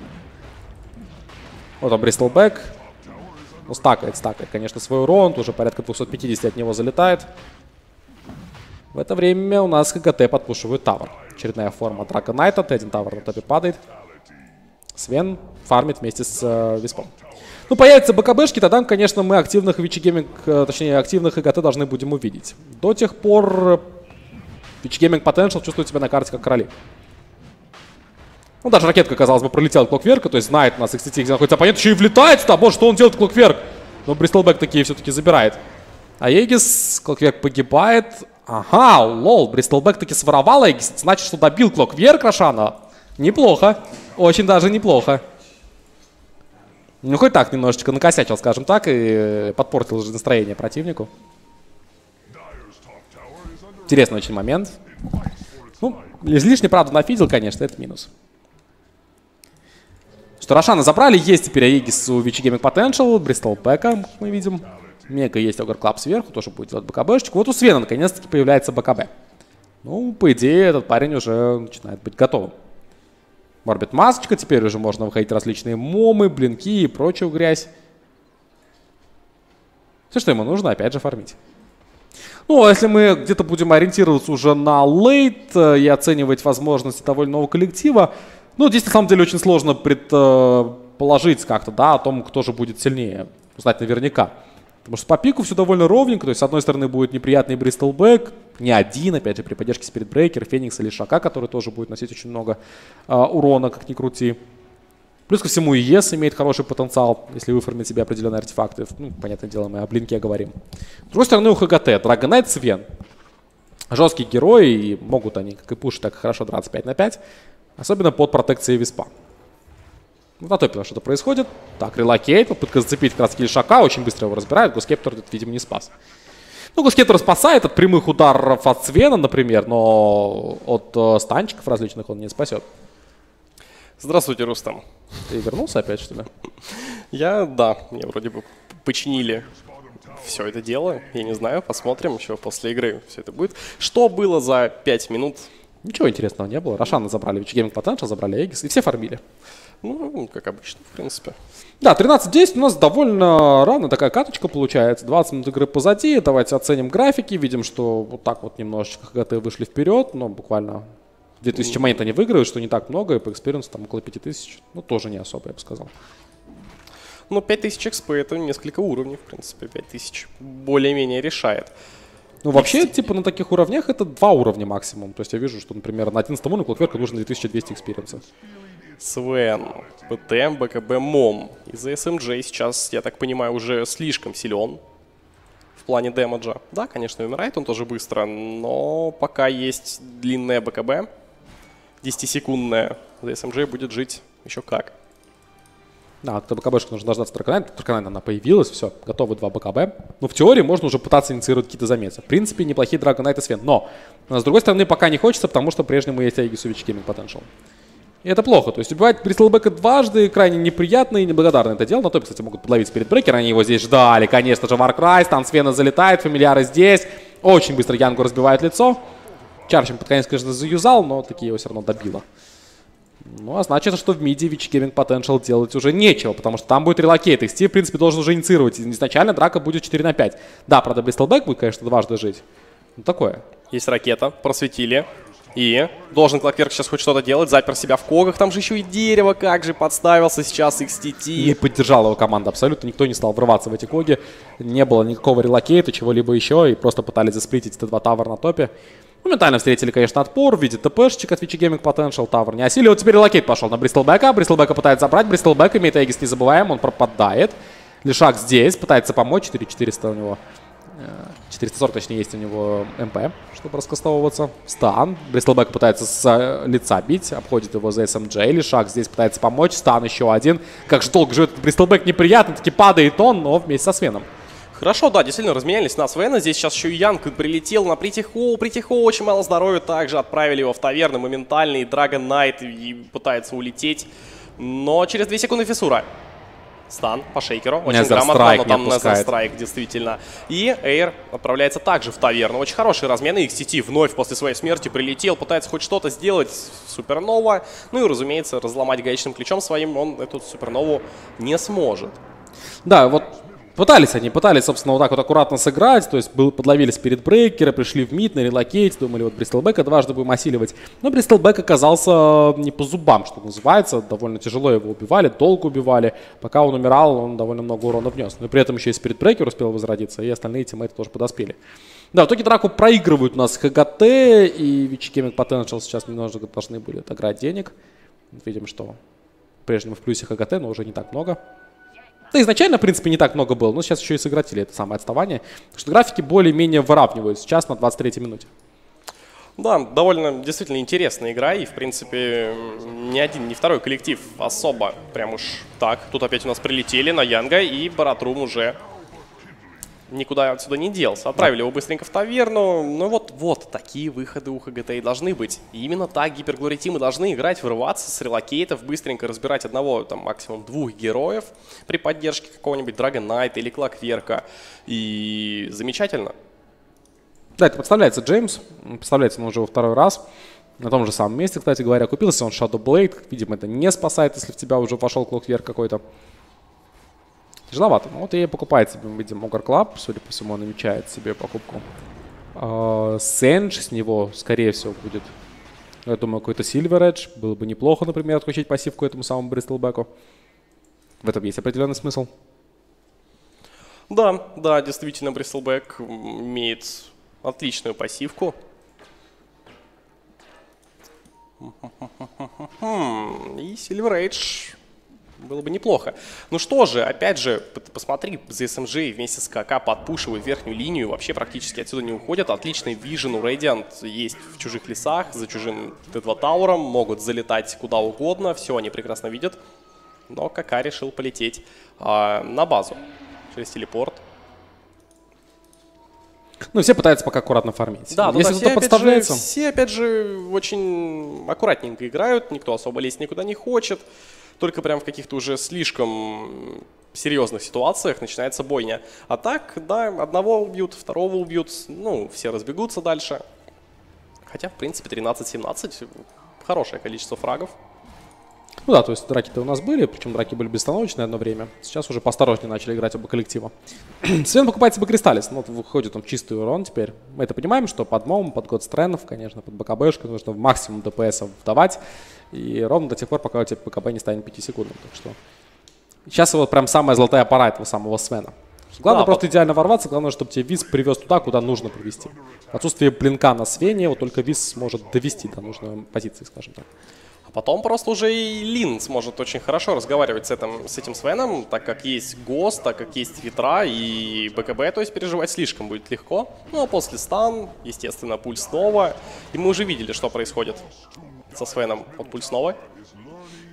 Вот он, Бристлбек. Ну, стакает, стакает, конечно, свой урон. Уже порядка 250 от него залетает. В это время у нас КГТ подпушивают Тавр. Очередная форма Драка Найта. Т1 Тавр на топе падает. Свен фармит вместе с э, Виспом. Ну, появятся БКБшки, тогда, конечно, мы активных Вичи э, точнее, активных ИГТ должны будем увидеть. До тех пор Вичи Gaming Potential чувствует себя на карте как короли. Ну, даже ракетка, казалось бы, пролетела Клокверка, то есть знает нас XTT, где находится оппонент, еще и влетает сюда. Боже, что он делает, Клокверк? Но Бристлбэк такие все-таки забирает. А Егис, Клокверк погибает. Ага, лол, Бристлбэк таки своровал Егис. Значит, что добил Клокверк Рошана. Неплохо. Очень даже неплохо. Ну, хоть так немножечко накосячил, скажем так, и подпортил же настроение противнику. Интересный очень момент. Ну, излишне, правда, нафидел, конечно, это минус. Что Рошана забрали, есть теперь Aegis у Vici Gaming Potential, Бристлбэка, мы видим. Мека есть Ogre Club сверху, тоже будет делать БКБшечку. Вот у Свена наконец-таки появляется БКБ. Ну, по идее, этот парень уже начинает быть готовым. Morbid масочка, теперь уже можно выходить различные момы, блинки и прочую грязь. Все, что ему нужно, опять же, фармить. Ну, а если мы где-то будем ориентироваться уже на late э, и оценивать возможности того или иного коллектива, ну, здесь на самом деле очень сложно предположить как-то, да, о том, кто же будет сильнее. Узнать наверняка. Потому что по пику все довольно ровненько. То есть, с одной стороны, будет неприятный Бристол Бэк, не один, опять же, при поддержке Спирит Брейкер, Феникс или Шака, который тоже будет носить очень много э, урона, как ни крути. Плюс ко всему, ЕС имеет хороший потенциал, если выформить себе определенные артефакты. Ну, понятное дело, мы о блинке говорим. С другой стороны, у ХГТ Драгонайт Свен. Жесткие герои, и могут они как и пушить, так и хорошо драться 5 на 5. Особенно под протекцией Виспа. На топе что-то происходит. Так, relocate, попытка зацепить как раз Лишака, очень быстро его разбирают. Ghost Scepter, видимо, не спас. Ну, Ghost Scepter спасает от прямых ударов от Свена, например, но от э, станчиков различных он не спасет. Здравствуйте, Рустам. Ты вернулся опять, что ли? Я, да, мне вроде бы починили все это дело. Я не знаю, посмотрим еще после игры все это будет. Что было за 5 минут? Ничего интересного не было. Рошана забрали, Vici Gaming Potential забрали Aegis, и все фармили. Ну, как обычно, в принципе. Да, 13-10 у нас довольно равно такая каточка получается. 20 минут игры позади. Давайте оценим графики. Видим, что вот так вот немножечко HGT вышли вперед, но буквально 2000 монет они выигрывают, что не так много, и по experience у там около 5000. Ну, тоже не особо, я бы сказал. Ну, 5000 XP это несколько уровней, в принципе, 5000 более-менее решает. Ну, вообще, типа, на таких уровнях это два уровня максимум. То есть я вижу, что, например, на 11 уровне Клокверка нужно 2200 experience а. Свен, ПТМ, БКБ, МОМ. Из-за SMJ сейчас, я так понимаю, уже слишком силен в плане damage а. Да, конечно, умирает он тоже быстро, но пока есть длинная БКБ, 10-секундная, за SMJ будет жить еще как. Да, от БКБшки нужно дождаться Драконайта. Драконайт она появилась, все, готовы два БКБ. Ну, в теории можно уже пытаться инициировать какие-то замесы. В принципе, неплохие Драгонайт и Свен. Но, с другой стороны, пока не хочется, потому что прежнему есть Aegis Vici Gaming Potential. И это плохо. То есть убивать Бристлбека дважды крайне неприятно и неблагодарно это дело. На топе, кстати, могут подловить Spirit Breaker. Они его здесь ждали. Конечно же, War Cry. Там Свена залетает. Фамильяры здесь. Очень быстро Янгу разбивает лицо. Charge м под конец, конечно, заюзал, но такие его все равно добило. Ну, а значит, что в миде Vici Gaming Potential делать уже нечего, потому что там будет relocate. И Стив, в принципе, должен уже инициировать. Изначально драка будет 4 на 5. Да, правда, Бристлбэк будет, конечно, дважды жить. Ну, такое. Есть ракета, просветили. И должен Клокверк сейчас хоть что-то делать, запер себя в когах, там же еще и дерево, как же подставился сейчас XTT. Не поддержала его команда абсолютно, никто не стал врываться в эти коги, не было никакого relocate а, чего-либо еще, и просто пытались засплитить Т2 tower на топе. Моментально встретили, конечно, отпор в виде ТПшечек от Vici Gaming Potential, tower не осилил. Вот теперь relocate пошел на Бристлбека. Бристлбека пытается забрать. Бристлбек имеет Aegis, не забываем, он пропадает. Лишак здесь, пытается помочь. 4400 у него 440, точнее, есть у него МП, чтобы раскастовываться. Stun. Бристлбэк пытается с лица бить, обходит его zsmj. Лишак здесь пытается помочь. Stun еще один. Как же долго живет Бристлбэк неприятно, таки падает он, но вместе со Свеном. Хорошо, да, действительно разменялись на Свена. Здесь сейчас еще и Янг прилетел на Притихо. Притихо очень мало здоровья. Также отправили его в таверну моментально. И Драгон Найт пытается улететь. Но через 2 секунды Фисура. Стан по шейкеру. Очень Незер грамотно, но там отпускает. страйк, действительно. И Эйр отправляется также в таверну. Очень хорошие размены. XTT вновь после своей смерти прилетел, пытается хоть что-то сделать. Супернова. Ну и, разумеется, разломать гаечным ключом своим он эту супернову не сможет. Да, вот пытались они, пытались, собственно, вот так вот аккуратно сыграть, то есть был, подловили спирит брейкера, пришли в мид, на relocate, думали, вот Бристлбека дважды будем осиливать. Но Бристлбек оказался не по зубам, что называется, довольно тяжело его убивали, долго убивали. Пока он умирал, он довольно много урона внес. Но при этом еще и спирит брейкер успел возродиться, и остальные тиммейты тоже подоспели. Да, в итоге драку проигрывают у нас HGT, и Vici Gaming Potential сейчас немножко должны были отыграть денег. Видим, что по-прежнему в плюсе ХГТ, но уже не так много. Да, изначально, в принципе, не так много было, но сейчас еще и сократили это самое отставание. Так что графики более-менее выравнивают сейчас на 23-й минуте. Да, довольно действительно интересная игра, и, в принципе, ни один, ни второй коллектив особо прям уж так. Тут опять у нас прилетели на Янга, и Баратрум уже никуда отсюда не делся. Отправили его быстренько в таверну. Ну вот, вот, такие выходы у ХГТ и должны быть. И именно так гиперглори тимы должны играть, вырываться с релокейтов, быстренько разбирать одного, там, максимум двух героев при поддержке какого-нибудь Dragon Knight или Клакверка. И замечательно. Да, это подставляется Джеймс. Подставляется он уже во второй раз. На том же самом месте, кстати говоря, купился он Shadow Blade. Видимо, это не спасает, если в тебя уже вошел клокверк какой-то. Тяжеловато. Ну, вот и покупает себе, мы видим, Ogre Club. Судя по всему, он намечает себе покупку. А, Сэндж с него, скорее всего, будет, я думаю, какой-то Silver Edge. Было бы неплохо, например, отключить пассивку этому самому Бристлбеку. В этом есть определенный смысл. Да, да, действительно, Бристлбэк имеет отличную пассивку. И Silver Age было бы неплохо. Ну что же, опять же, посмотри, за SMG вместе с КК подпушивают верхнюю линию, вообще практически отсюда не уходят. Отличный вижен у Radiant есть в чужих лесах, за чужим Т2 Тауром, могут залетать куда угодно, все они прекрасно видят. Но КК решил полететь а, на базу через телепорт. Ну, все пытаются пока аккуратно фармить. Да, ну Если да, кто-то опять же, подставляется, все, опять же, очень аккуратненько играют, никто особо лезть никуда не хочет. Только прям в каких-то уже слишком серьезных ситуациях начинается бойня. А так, да, одного убьют, второго убьют, ну, все разбегутся дальше. Хотя, в принципе, 13-17 хорошее количество фрагов. Ну да, то есть драки-то у нас были, причем драки были безостановочные одно время. Сейчас уже посторожнее начали играть оба коллектива. Свен покупает себе Кристаллис, ну вот выходит он чистый урон теперь. Мы это понимаем, что под мом, под год стренов, конечно, под БКБшку нужно в максимум ДПС вдавать. И ровно до тех пор, пока у тебя БКБ не станет 5 секундным. Так что сейчас вот прям самая золотая пора этого самого Свена. Главное Да, просто идеально ворваться, главное, чтобы тебе Виз привез туда, куда нужно привести. Отсутствие блинка на Свене, вот только Виз сможет довести до нужной позиции, скажем так. А потом просто уже и Лин сможет очень хорошо разговаривать с этим, с этим Свеном, так как есть ГОСТ, так как есть ветра и БКБ, то есть переживать слишком будет легко. Ну а после стан, естественно, пульс снова. И мы уже видели, что происходит со Свеном от пульс снова.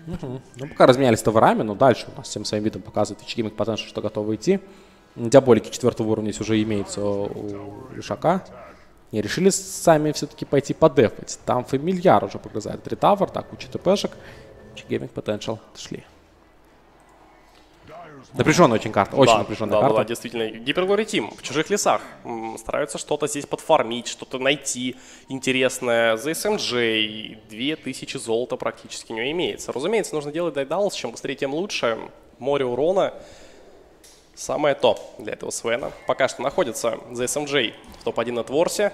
Угу. Ну, пока разменялись товарами, но дальше у нас всем своим видом показывает Ичи Гейминг Potential, что готовы идти. Диаболики четвертого уровня здесь уже имеются у Лишака. Не, решили сами все-таки пойти подефать. Там фамильяр уже погрызает три тавер, так, у ЧТПшек. Gaming Potential шли. Напряженная очень карта, очень да, напряженная да, карта. Да, действительно. Гипергори Тим в чужих лесах стараются что-то здесь подфармить, что-то найти интересное. За SMJ 2000 золота практически не имеется. Разумеется, нужно делать дайдалс, чем быстрее, тем лучше. Море урона самое то для этого Свена. Пока что находится zsmj в топ-1 по нетворсу.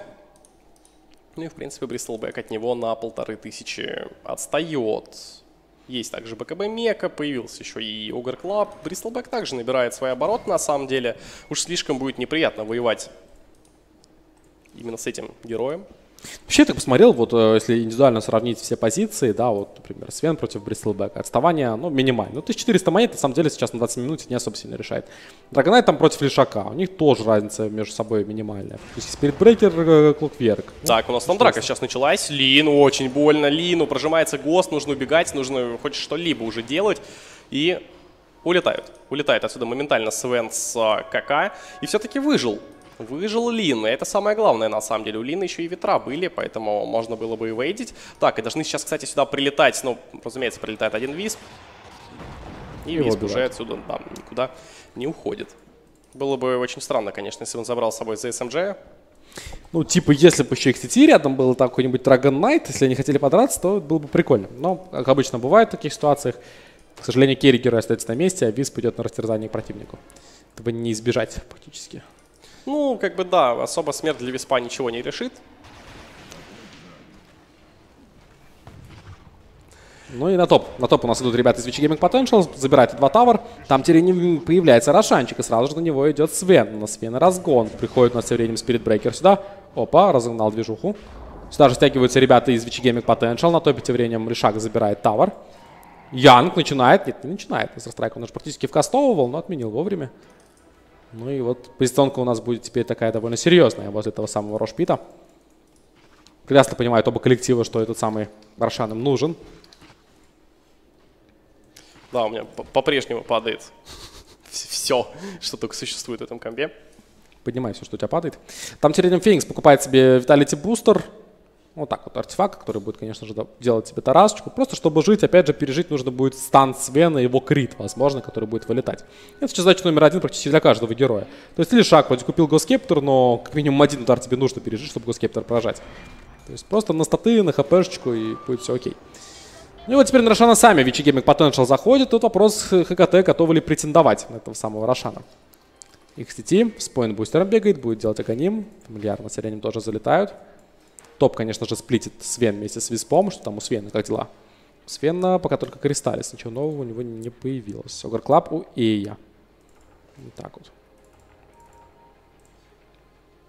Ну и, в принципе, Бристлбэк от него на полторы тысячи отстает. Есть также BKB, Мека, появился еще и Ogre Club. Бристлбэк также набирает свои обороты, на самом деле. Уж слишком будет неприятно воевать именно с этим героем. Вообще, я так посмотрел, вот э, если индивидуально сравнить все позиции, да, вот, например, Свен против Бристлбека, отставание, ну, минимальное. Ну, 1400 монет, на самом деле, сейчас на 20 минут не особо сильно решает. Драгонайт там против Лишака, у них тоже разница между собой минимальная. То есть Спиритбрейкер, Клокверк. Так, у нас там драка сейчас началась. Лин, очень больно. Лину прожимается ГОСТ, нужно убегать, нужно хоть что-либо уже делать. И улетают. Улетает отсюда моментально Свен с КК. И все-таки выжил. Выжил Лин. И это самое главное, на самом деле. У Лина еще и ветра были, поэтому можно было бы и вейдить. Так, и должны сейчас, кстати, сюда прилетать. Ну, разумеется, прилетает один Висп. И Его Висп уже убивают. отсюда да, никуда не уходит. Было бы очень странно, конечно, если бы он забрал с собой за СМЖ. Ну, типа, если бы еще XTT рядом был какой-нибудь Dragon Knight, если они хотели подраться, то было бы прикольно. Но, как обычно бывает в таких ситуациях, к сожалению, керри герой остается на месте, а Висп идет на растерзание к противнику. Этого не избежать практически. Ну, как бы да, особо смерть для Виспа ничего не решит. Ну и на топ. На топ у нас идут ребята из Vichy Gaming Potential, забирает два тавер. Там теперь не появляется Рошанчик, и сразу же на него идет Свен. На Свена разгон. Приходит у нас тем временем Spirit Breaker сюда. Опа, разогнал движуху. Сюда же стягиваются ребята из Vichy Gaming Potential. На топе тем временем Решак забирает тавер. Янг начинает, нет, не начинает. Страйк он уже практически вкастовывал, но отменил вовремя. Ну и вот позиционка у нас будет теперь такая довольно серьезная возле этого самого Рошпита. Прекрасно понимают оба коллектива, что этот самый Рошан им нужен. Да, у меня по- по-прежнему падает все, что только существует в этом комбе. Поднимай все, что у тебя падает. Там Тирениум Феникс покупает себе Vitality Booster. Вот так вот артефакт, который будет, конечно же, делать себе тарасочку. Просто чтобы жить, опять же, пережить нужно будет стан Свена, его крит, возможно, который будет вылетать. Это сейчас задача номер один практически для каждого героя. То есть Лишак, вроде купил Ghost Scepter, но как минимум один удар тебе нужно пережить, чтобы Ghost Scepter прожать. То есть просто на статы, на хпшечку и будет все окей. Ну и вот теперь на Рошана сами Vici Gaming Potential заходит. Тут вопрос HGT, готовы ли претендовать на этого самого Рошана. xtt с point booster ом бегает, будет делать Аганим. Фамильяры на Рошане тоже залетают. Топ, конечно же, сплитит Свен вместе с Виспом. Что там у Свена, как дела? Свена пока только Crystalys. Ничего нового у него не появилось. Ogre Club у Эя. Вот так вот.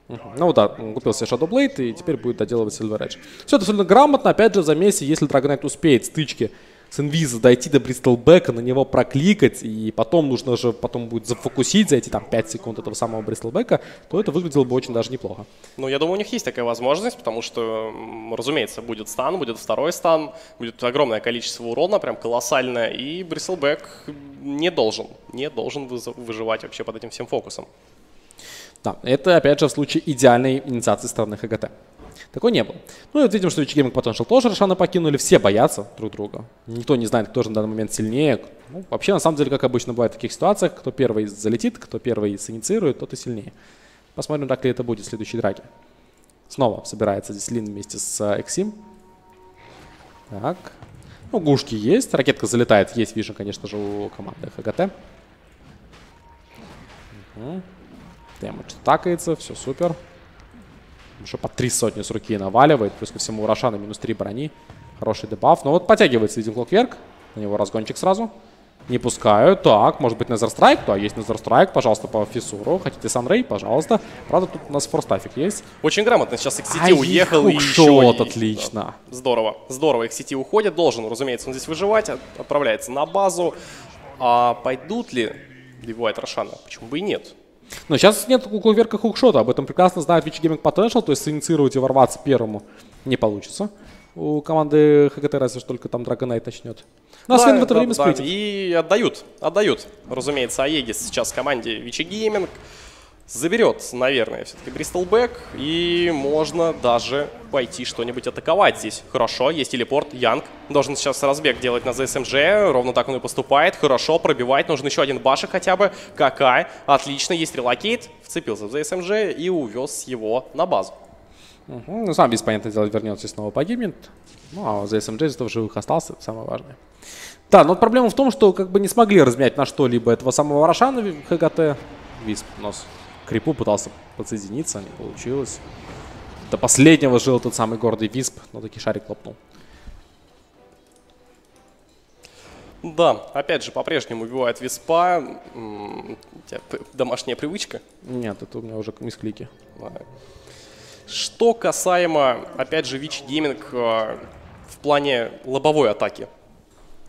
Мгм. Ну да, купил себе Shadow Blade и теперь будет доделывать Silver Edge. Все это абсолютно грамотно, опять же, в замесе, если Dragonite успеет стычки с инвиза дойти до Бристлбека, на него прокликать, и потом нужно же потом будет зафокусить, зайти там 5 секунд этого самого Бристлбека, то это выглядело бы очень даже неплохо. Ну, я думаю, у них есть такая возможность, потому что, разумеется, будет стан, будет второй стан, будет огромное количество урона, прям колоссальное, и Бристлбэк не должен, не должен выживать вообще под этим всем фокусом. Да, это опять же в случае идеальной инициации стороны ХГТ. Такой не было. Ну и вот видим, что Вичи Gaming Potential тоже Рошана покинули. Все боятся друг друга. Никто не знает, кто же на данный момент сильнее. Ну, вообще, на самом деле, как обычно бывает в таких ситуациях, кто первый залетит, кто первый синициирует, тот и сильнее. Посмотрим, так ли это будет в следующей драке. Снова собирается здесь Лин вместе с э, Эксим. Так. Ну, гушки есть. Ракетка залетает. Есть вижен, конечно же, у команды ХГТ. Мгм. Дэмэдж такается, все супер. Еще по три сотни с руки наваливает. Плюс ко всему у Рошана минус 3 брони. Хороший дебаф. Но вот подтягивается, видим, Клокверк. На него разгончик сразу. Не пускают. Так, может быть, Незер Страйк? Да, есть Незер Страйк. Пожалуйста, по Фисуру. Хотите Санрей? Пожалуйста. Правда, тут у нас форстафик есть. Очень грамотно сейчас XCT Ай, уехал и еще... и- отлично. Да, здорово, здорово. xtt уходит, должен, разумеется, он здесь выживать, от- отправляется на базу. А пойдут ли добивать Рошана? Почему бы и нет? Но сейчас нет у Клокверка hookshot а. Об этом прекрасно знает Vici Gaming Potential. То есть заинициировать и ворваться первому не получится. У команды HGT разве что только там Драгонайт начнет. А Да, Свен в это да, время да, сплитит. И отдают, отдают, разумеется, Aegis сейчас команде Vici Gaming. Заберет, наверное, все-таки Бристлбэк. И можно даже пойти что-нибудь атаковать здесь. Хорошо, есть телепорт. Янг должен сейчас разбег делать на zsmj. Ровно так он и поступает. Хорошо, пробивать. Нужен еще один башик хотя бы. Какая. Отлично, есть relocate. Вцепился в zsmj и увез его на базу. Мгм. Ну, сам Висп, понятное дело вернется и снова погибнет. Ну, а за из в живых остался, самое важное. Да, но проблема в том, что как бы не смогли разменять на что-либо этого самого Рошана HGT. Висп к крипу пытался подсоединиться, не получилось. До последнего жил тот самый гордый Висп, но таки шарик лопнул. Да, опять же, по-прежнему убивает Виспа. У тебя домашняя привычка. Нет, это у меня уже misclick и. Да. Что касаемо, опять же, Vici Gaming э, в плане лобовой атаки.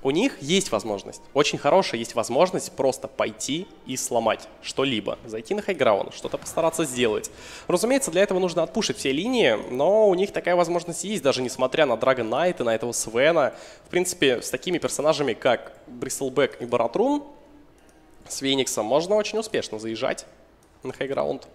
У них есть возможность, очень хорошая есть возможность просто пойти и сломать что-либо. Зайти на high ground, что-то постараться сделать. Разумеется, для этого нужно отпушить все линии, но у них такая возможность есть, даже несмотря на Dragon Knight и на этого Свена. В принципе, с такими персонажами, как Бристлбэк и Баратрун, с Фениксом можно очень успешно заезжать на хайграунд.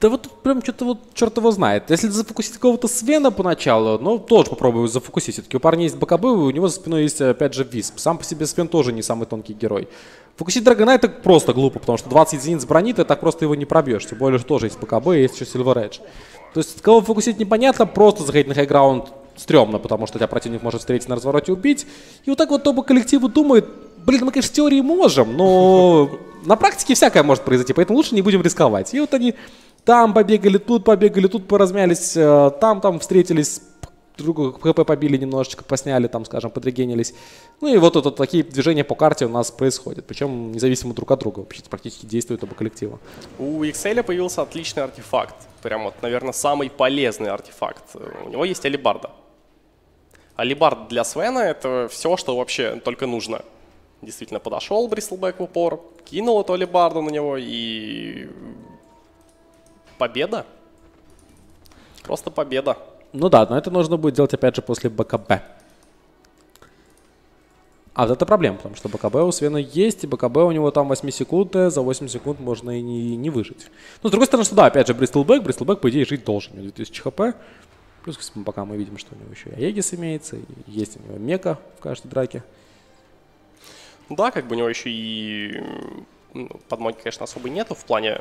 Да вот прям что-то вот черт его знает. Если зафокусить какого-то Свена поначалу, ну, тоже попробую зафокусить. Все-таки у парня есть БКБ, у него за спиной есть, опять же, Висп. Сам по себе Свен тоже не самый тонкий герой. Фокусить Драгонайта просто глупо, потому что 20 единиц брони, ты так просто его не пробьешь. Тем более, что тоже есть БКБ есть еще Silver Edge. То есть, кого фокусить непонятно, просто заходить на хайграунд стрёмно, потому что тебя противник может встретить на развороте и убить. И вот так вот оба коллектива думают, блин, мы, конечно, в теории можем, но на практике всякое может произойти, поэтому лучше не будем рисковать. И вот они там побегали, тут побегали, тут поразмялись, э, там, там встретились, другу ХП побили немножечко, посняли, там, скажем, подрегенились. Ну и вот, вот, вот такие движения по карте у нас происходят, причем независимо друг от друга, вообще практически действуют оба коллектива. У Excel появился отличный артефакт. Прям вот, наверное, самый полезный артефакт. У него есть алибарда. Алибард для Свена — это все, что вообще только нужно. Действительно подошел Бристлбэк в упор, кинул эту алибарду на него и... Победа. Просто победа. Ну да, но это нужно будет делать опять же после БКБ. А вот это проблема, потому что БКБ у Свена есть, и БКБ у него там 8 секунд, за 8 секунд можно и не, не выжить. Но с другой стороны, что да, опять же, Бристлбэк, Бристлбэк, по идее, жить должен. У него 2000 хп. Плюс пока мы видим, что у него еще и Аегис имеется, и есть у него мека в каждой драке. Да, как бы у него еще и ну, подмоги, конечно, особо нету в плане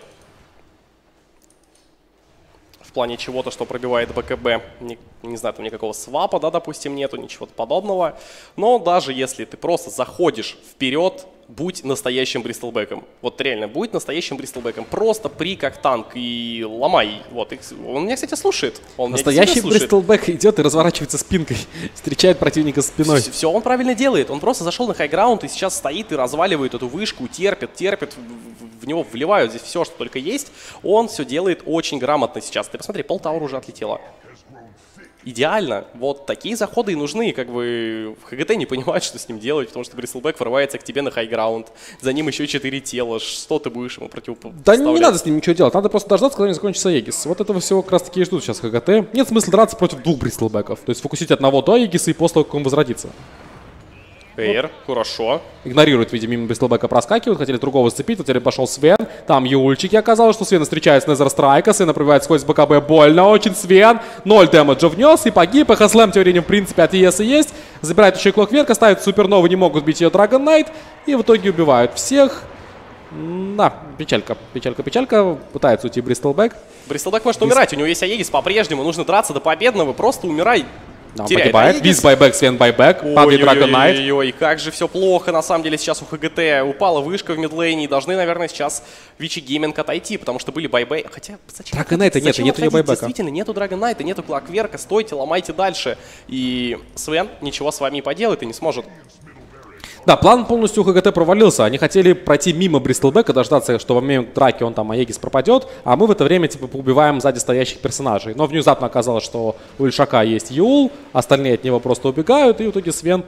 плане чего-то, что пробивает БКБ. Не, не знаю, там никакого свапа, да, допустим, нету, ничего подобного. Но даже если ты просто заходишь вперед, будь настоящим Бристлбеком. Вот реально, будь настоящим Бристлбеком. Просто при как танк и ломай. Вот, и он меня, кстати, слушает. Он Настоящий. Бристлбэк идет и разворачивается спинкой, встречает противника спиной. Все он правильно делает. Он просто зашел на хайграунд и сейчас стоит и разваливает эту вышку, терпит, терпит. В него вливают здесь все, что только есть. Он все делает очень грамотно сейчас. Ты посмотри, полтаура уже отлетело. Идеально. Вот такие заходы и нужны. Как бы в ХГТ не понимают, что с ним делать, потому что Бристлбэк врывается к тебе на хайграунд. За ним еще четыре тела. Что ты будешь ему Да противопоставлять? не, не надо с ним ничего делать, надо просто дождаться, когда не закончится Егис. Вот этого всего как раз таки и ждут сейчас ХГТ. Нет смысла драться против двух бристлбеков. То есть фокусить одного до Егиса и после того, как он возродится. Эйр, хорошо. Игнорирует, видимо, мимо Бристлбека проскакивают, хотели другого сцепить, вот теперь пошел Свен. Там Юльчики оказалось, что Свен встречается с Незер Страйка, Свен пробивает сквозь БКБ больно очень, Свен 0 дэмэджа внес и погиб, и Хаслэм временем, в принципе, от ЕСа есть. Забирает еще и Клокверка, ставит супернову, не могут бить ее Драгон Найт, и в итоге убивают всех. Да, печалька, печалька, печалька. Пытается уйти Бристлбек. Бристлбэк может умирать, у него есть Аегис по-прежнему, нужно драться до победного, просто умирай. Да, он теряет погибает. Висп buyback, Свен buyback, падает Драгон Найт. Ой-ой-ой, как же все плохо на самом деле сейчас у HGT. Упала вышка в мидлейне и должны, наверное, сейчас Vici Gaming отойти, потому что были buyback. Хотя, зачем? Драгон Найта нет, Зачем нет у него отходить? buyback а. Действительно, нету Драгон Найта, нету Клокверка, стойте, ломайте дальше. И Свен ничего с вами не поделает и не сможет. Да, план полностью у HGT провалился. Они хотели пройти мимо Бристлбека, дождаться, что во время драки он там Aegis пропадет, а мы в это время типа убиваем сзади стоящих персонажей. Но внезапно оказалось, что у Лишака есть Eul, остальные от него просто убегают, и в итоге Свен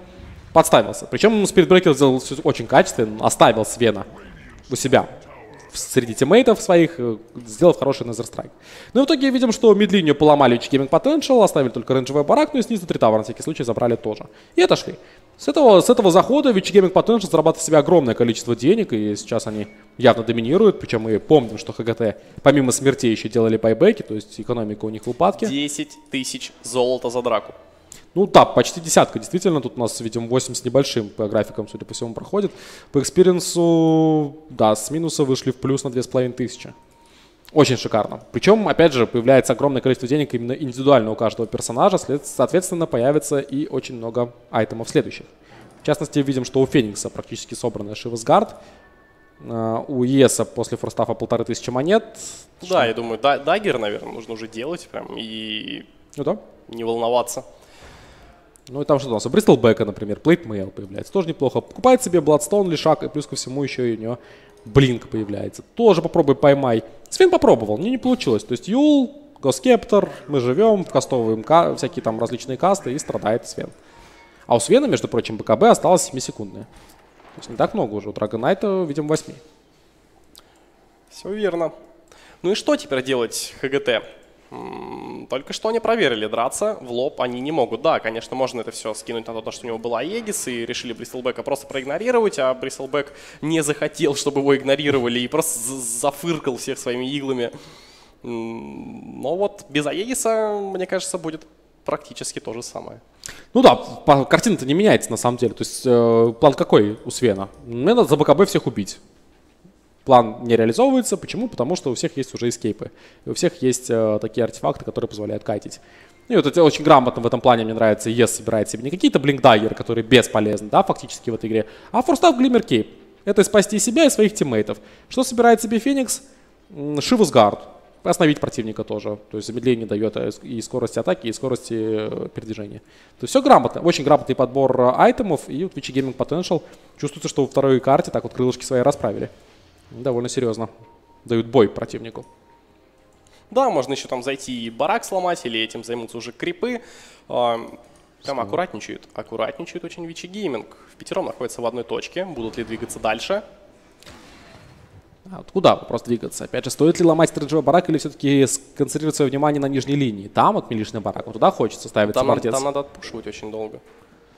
подставился. Причем Спиритбрекер сделал все очень качественно, оставил Свена у себя. среди тиммейтов своих, э, сделав хороший Nether Strike. Ну и в итоге видим, что мидлинию поломали Gaming Potential, оставили только рейнджевый барак, ну и снизу три тавра на всякий случай забрали тоже. И отошли. С этого, с этого захода Вичи Gaming Potential зарабатывает себе огромное количество денег, и сейчас они явно доминируют, причем мы помним, что ХГТ помимо смертей еще делали байбеки, то есть экономика у них в упадке. 10 тысяч золота за драку. Ну да, почти десятка, действительно, тут у нас, видим, 8 с небольшим по графикам, судя по всему, проходит. По экспириенсу, да, с минуса вышли в плюс на 2500. Очень шикарно. Причем, опять же, появляется огромное количество денег именно индивидуально у каждого персонажа, соответственно, появится и очень много айтемов следующих. В частности, видим, что у Феникса практически собрана Shiva's Guard, а, у ES а после Force Staff а полторы тысячи монет. Да, я думаю, да, dagger, наверное, нужно уже делать прям и ну, да. не волноваться. Ну и там что у нас? У Бристлбека, например, Plate Mail появляется. Тоже неплохо. Покупает себе Bloodstone, Лишак, и плюс ко всему еще и у него Блинк появляется. Тоже попробуй поймай. Свен попробовал, мне не получилось. То есть Юл, Госкептор, мы живем, кастовываем ка всякие там различные касты и страдает Свен. А у Свена, между прочим, БКБ осталось 7-секундное. То есть не так много уже. У Драгонайта, видимо, 8. Все верно. Ну и что теперь делать ХГТ? Только что они проверили, драться в лоб они не могут. Да, конечно, можно это все скинуть на то, что у него была Егис, и решили Бристлбека просто проигнорировать, а Бристлбек не захотел, чтобы его игнорировали, и просто зафыркал всех своими иглами. Но вот без Аегиса, мне кажется, будет практически то же самое. Ну да, картина-то не меняется на самом деле. То есть э, план какой у Свена? Мне надо за БКБ всех убить план не реализовывается. Почему? Потому что у всех есть уже эскейпы. И у всех есть э, такие артефакты, которые позволяют кайтить. И вот это очень грамотно в этом плане мне нравится. Ес собирает себе не какие-то блинкдайгеры, которые бесполезны, да, фактически в этой игре, а форстав Глиммер Кейп. Это спасти себя и своих тиммейтов. Что собирает себе Феникс? Шивусгард. Остановить противника тоже. То есть замедление дает э, и скорости атаки, и скорости э, передвижения. То есть все грамотно. Очень грамотный подбор э, айтемов. И вот Вичи Gaming Potential чувствуется, что во второй карте так вот крылышки свои расправили довольно серьезно дают бой противнику. Да, можно еще там зайти и барак сломать, или этим займутся уже крипы. Там аккуратничают. Аккуратничают очень Вичи Гейминг. В пятером находится в одной точке. Будут ли двигаться дальше? А вот куда вопрос двигаться? Опять же, стоит ли ломать стрейджевый барак или все-таки сконцентрировать свое внимание на нижней линии? Там вот милишный барак, вот туда хочется ставить там, там надо отпушивать очень долго.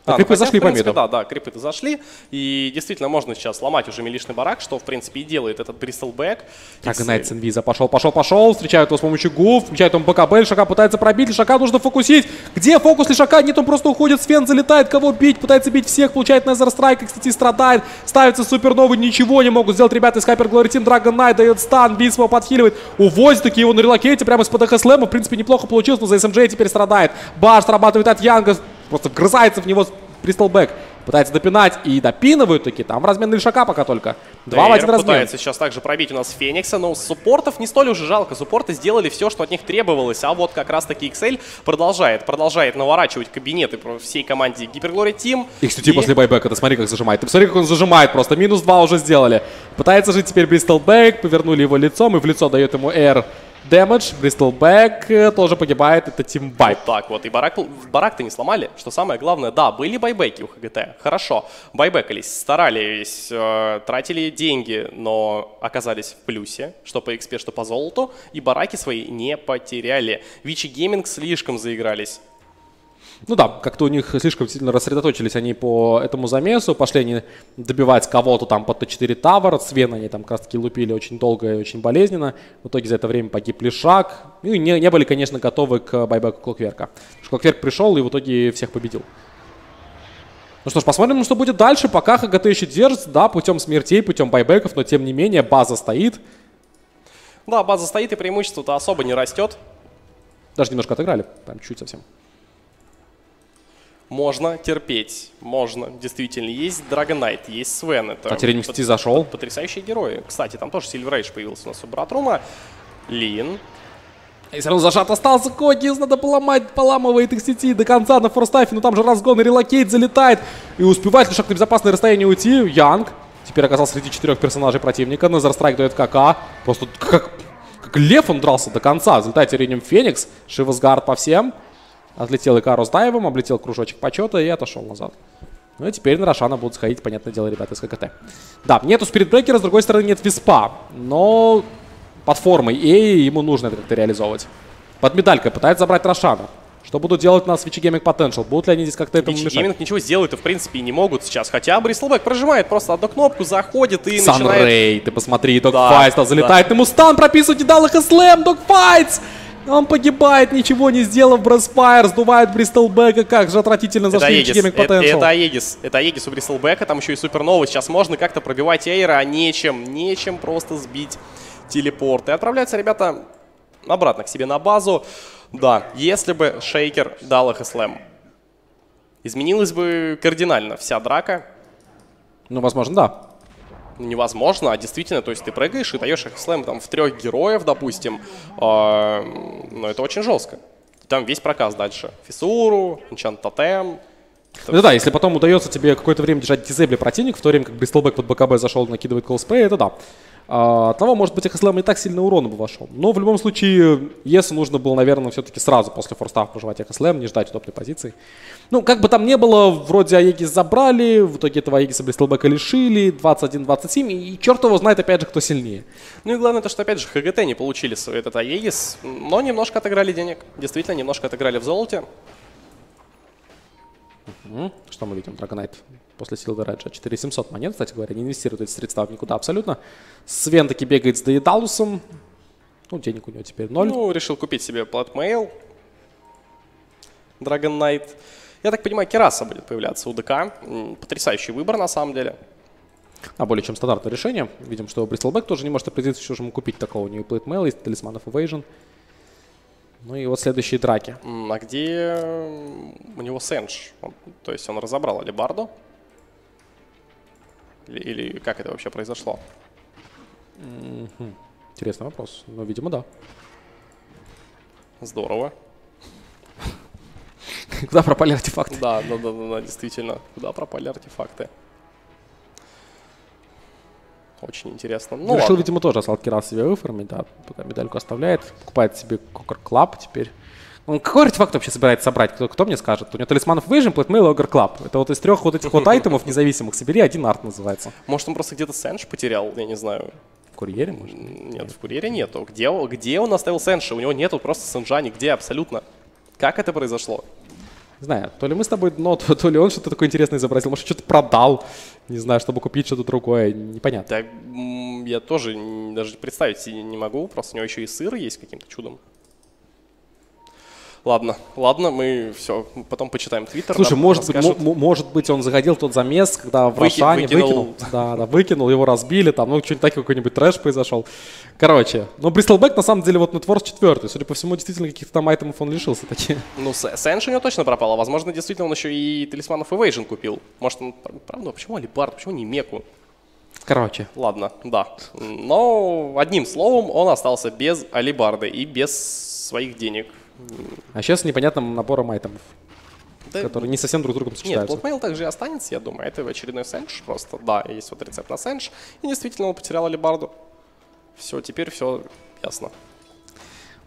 А, крипы ну, зашли в принципе, по Да, да, крипы-то зашли. И действительно можно сейчас сломать уже милишный барак, что в принципе и делает этот Бристлбэк. Так, Найтс Инвиза пошел, пошел, пошел. Встречают его с помощью гуф. Включает он БКБ. Лишака пытается пробить. Лишака нужно фокусить. Где фокус Лишака? Нет, он просто уходит. Свен залетает. Кого бить? Пытается бить всех. Получает Незер Страйк. Кстати, страдает. Ставится суперновый. Ничего не могут сделать ребята из Hyper Glory Team. Dragon Knight дает стан. Бисма подхиливает. Увозит таки его на релокете прямо из-под. В принципе, неплохо получилось, но за SMJ теперь страдает. Баш срабатывает от Янга. Просто вгрызается в него Пристлбэк пытается допинать и допинывают таки. Там размен Ильшака пока только. Два в один размен. пытается сейчас также пробить у нас Феникса, но суппортов не столь уже жалко. Суппорты сделали все, что от них требовалось. А вот как раз таки XL продолжает, продолжает наворачивать кабинеты всей команде Гиперглори Тим. И, кстати, и... после байбека, ты смотри, как зажимает. Ты посмотри, как он зажимает просто. Минус два уже сделали. Пытается жить теперь Бристлбэк, повернули его лицом и в лицо дает ему R. Damage, Бристлбэк тоже погибает, это team wipe. Вот так вот, и барак, барак-то не сломали, что самое главное, да, были buyback и у HGT, хорошо, байбекались, старались, э, тратили деньги, но оказались в плюсе, что по XP, что по золоту, и бараки свои не потеряли. Vici Gaming слишком заигрались. Ну да, как-то у них слишком сильно рассредоточились они по этому замесу, пошли они добивать кого-то там под Т4 tower, Свен они там как раз таки лупили очень долго и очень болезненно. В итоге за это время погиб Лишак. Ну и не, не были, конечно, готовы к байбеку Клокверка. Клокверк пришел и в итоге всех победил. Ну что ж, посмотрим, что будет дальше. Пока ХГТ еще держится, да, путем смертей, путем байбеков, но тем не менее база стоит. Да, база стоит и преимущество-то особо не растет. Даже немножко отыграли, там чуть совсем можно терпеть, можно, действительно. Есть Драгонайт, есть Свен. Это а Теренести зашел. Потрясающие герои. Кстати, там тоже Сильвер Эйдж появился у нас у Братрума. Лин. И все равно зажат остался в Cogs, надо поломать, поламывает их сети до конца на Force Staff е, но там же разгон и Relocate залетает. И успевает ли шаг на безопасное расстояние уйти. Янг теперь оказался среди четырех персонажей противника. Nether Strike дает КК. Просто как, как лев он дрался до конца. Залетает Иринем Феникс, Shiva's Guard по всем. Отлетел Icarus Dive ом, облетел кружочек почета и отошел назад. Ну и теперь на Рошана будут сходить, понятное дело, ребята из HGT. Да, нету спиритбрекера, с другой стороны нет виспа. Но под формой Эй ему нужно это как-то реализовывать. Под медалькой пытается забрать Рошана. Что будут делать у нас Вичи Gaming Potential? Будут ли они здесь как-то этому Вичи мешать? Gaming ничего сделать-то в принципе и не могут сейчас. Хотя Бристлбэк прожимает просто одну кнопку, заходит и Сан начинает... Рэй, ты посмотри, Док Да, там да. залетает, ему стан прописывать, не дал их и слэм, Док Файтс! Он погибает, ничего не сделав, Брэсфайр сдувает Бристлбека, как же отвратительно зашли это, Potential. это Аегис, это Аегис у Бристлбека, там еще и Супернова. Сейчас можно как-то пробивать Эйра, а нечем, нечем просто сбить телепорт. И отправляются ребята обратно к себе на базу. Да, если бы Шейкер дал их слэм, изменилась бы кардинально вся драка. Ну, возможно, да. Невозможно, а действительно, то есть ты прыгаешь и даешь их слэм там в трех героев, допустим, а, но это очень жестко. Там весь проказ дальше. Фисуру, Энчант Тотем. Ну да, если потом удается тебе какое-то время держать дизейбли противник, в то время как Бристлбэк под БКБ зашел, накидывает коллспрей, это да. А, от того, может быть, Эхослэм не так сильно урона бы вошел. Но в любом случае, если нужно было, наверное, все-таки сразу после форстав проживать Эхослэм, не ждать удобной позиции. Ну, как бы там ни было, вроде Аегис забрали, в итоге этого Аегиса Бристлбэка лишили, 21-27, и черт его знает, опять же, кто сильнее. Ну и главное то, что опять же HGT не получили свой этот Aegis, но немножко отыграли денег. Действительно, немножко отыграли в золоте. Что мы видим? Dragon Knight после Silver Edge а. 4700 монет, кстати говоря, не инвестирует эти средства никуда абсолютно. Свен таки бегает с Daedalus ом. Ну, денег у него теперь ноль. Ну, решил купить себе Platemail. Dragon Knight. Я так понимаю, Кираса будет появляться у ДК. Потрясающий выбор, на самом деле. А более чем стандартное решение. Видим, что Бристлбэк тоже не может определиться, что же ему купить такого. У него Plate Mail, есть of Evasion. Ну и вот следующие драки. А где у него Сэндж? Он- То есть он разобрал Алибарду? Или, или как это вообще произошло? Интересный вопрос. Ну, видимо, да. Здорово. Куда пропали артефакты? Да, да, да, да, действительно. Куда пропали артефакты? Очень интересно. Ну, Решил, ладно. видимо, тоже Assault Cuirass себе выформить, да. Пока медальку оставляет. Покупает себе Ogre Club теперь. Он какой артефакт вообще собирается собрать? Кто, кто мне скажет? У него of Vision, Plate Ogre Club. Это вот из трех вот этих вот айтемов независимых собери, один арт называется. Может, он просто где-то Sange потерял, я не знаю. В курьере, может? Нет, в курьере нету. Где, где он оставил Sange а? У него нету просто Sange а нигде абсолютно. Как это произошло? Не знаю, то ли мы с тобой дно, то, то ли он что-то такое интересное изобразил, может, что-то продал, не знаю, чтобы купить что-то другое, непонятно. Да, я тоже даже представить себе не могу. Просто у него еще и сыр есть каким-то чудом. Ладно, ладно, мы все, потом почитаем твиттер. Слушай, может может быть, он заходил в тот замес, когда в Выки- Рошане выкинул. выкинул. Да, да, выкинул, его разбили, там, ну, что-нибудь так, какой-нибудь трэш произошел. Короче, ну, Бристлбэк, на самом деле, вот Нетворс четвертый. Судя по всему, действительно, каких-то там айтемов он лишился такие. Ну, Сэ- Сэндж у него точно пропал, а возможно, действительно, он еще и Талисманов Evasion купил. Может, он, пр- правда, почему Алибард, почему не Меку? Короче, Ладно, да. Но, одним словом, он остался без Алибарды и без своих денег. А сейчас с непонятным набором айтемов, Да, которые не совсем друг с другом Нет, сочетаются. Blackmail также и останется, я думаю. Это очередной Сэндж просто. Да, есть вот рецепт на Сэндж. И действительно он потерял Алибарду. Все, теперь все ясно.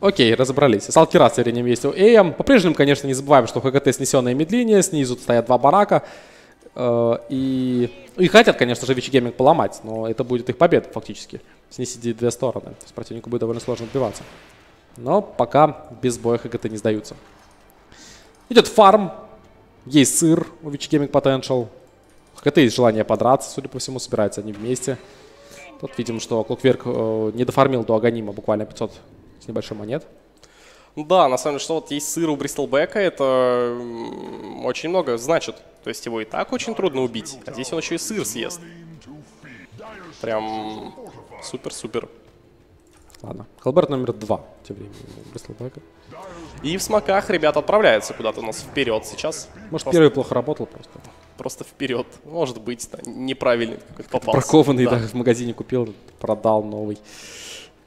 Окей, разобрались. Салкира в временем есть у Эя. По-прежнему, конечно, не забываем, что в ХГТ снесенная медлиния, снизу стоят два барака. Э, И, и хотят, конечно же, Vici Gaming поломать, но это будет их победа фактически. Снести две стороны. То есть противнику будет довольно сложно отбиваться. Но пока без боя HGT не сдаются. Идет фарм. Есть сыр у Vici Gaming Potential. HGT есть желание подраться, судя по всему, собираются они вместе. Тут видим, что Клокверк э, не дофармил до Аганима буквально 500 с небольшой монет. Да, на самом деле, что вот есть сыр у Бристлбека, это очень много значит. То есть его и так очень трудно убить, а здесь он еще и сыр съест. Прям супер-супер. Ладно. Хелберт номер два. Тем временем Бристлбека. И в смоках ребята отправляются куда-то у нас вперед сейчас. Может, просто, первый плохо работал просто. просто вперед. Может быть, да, неправильный какой-то попался. Бракованный, Да. да. в магазине купил, продал новый.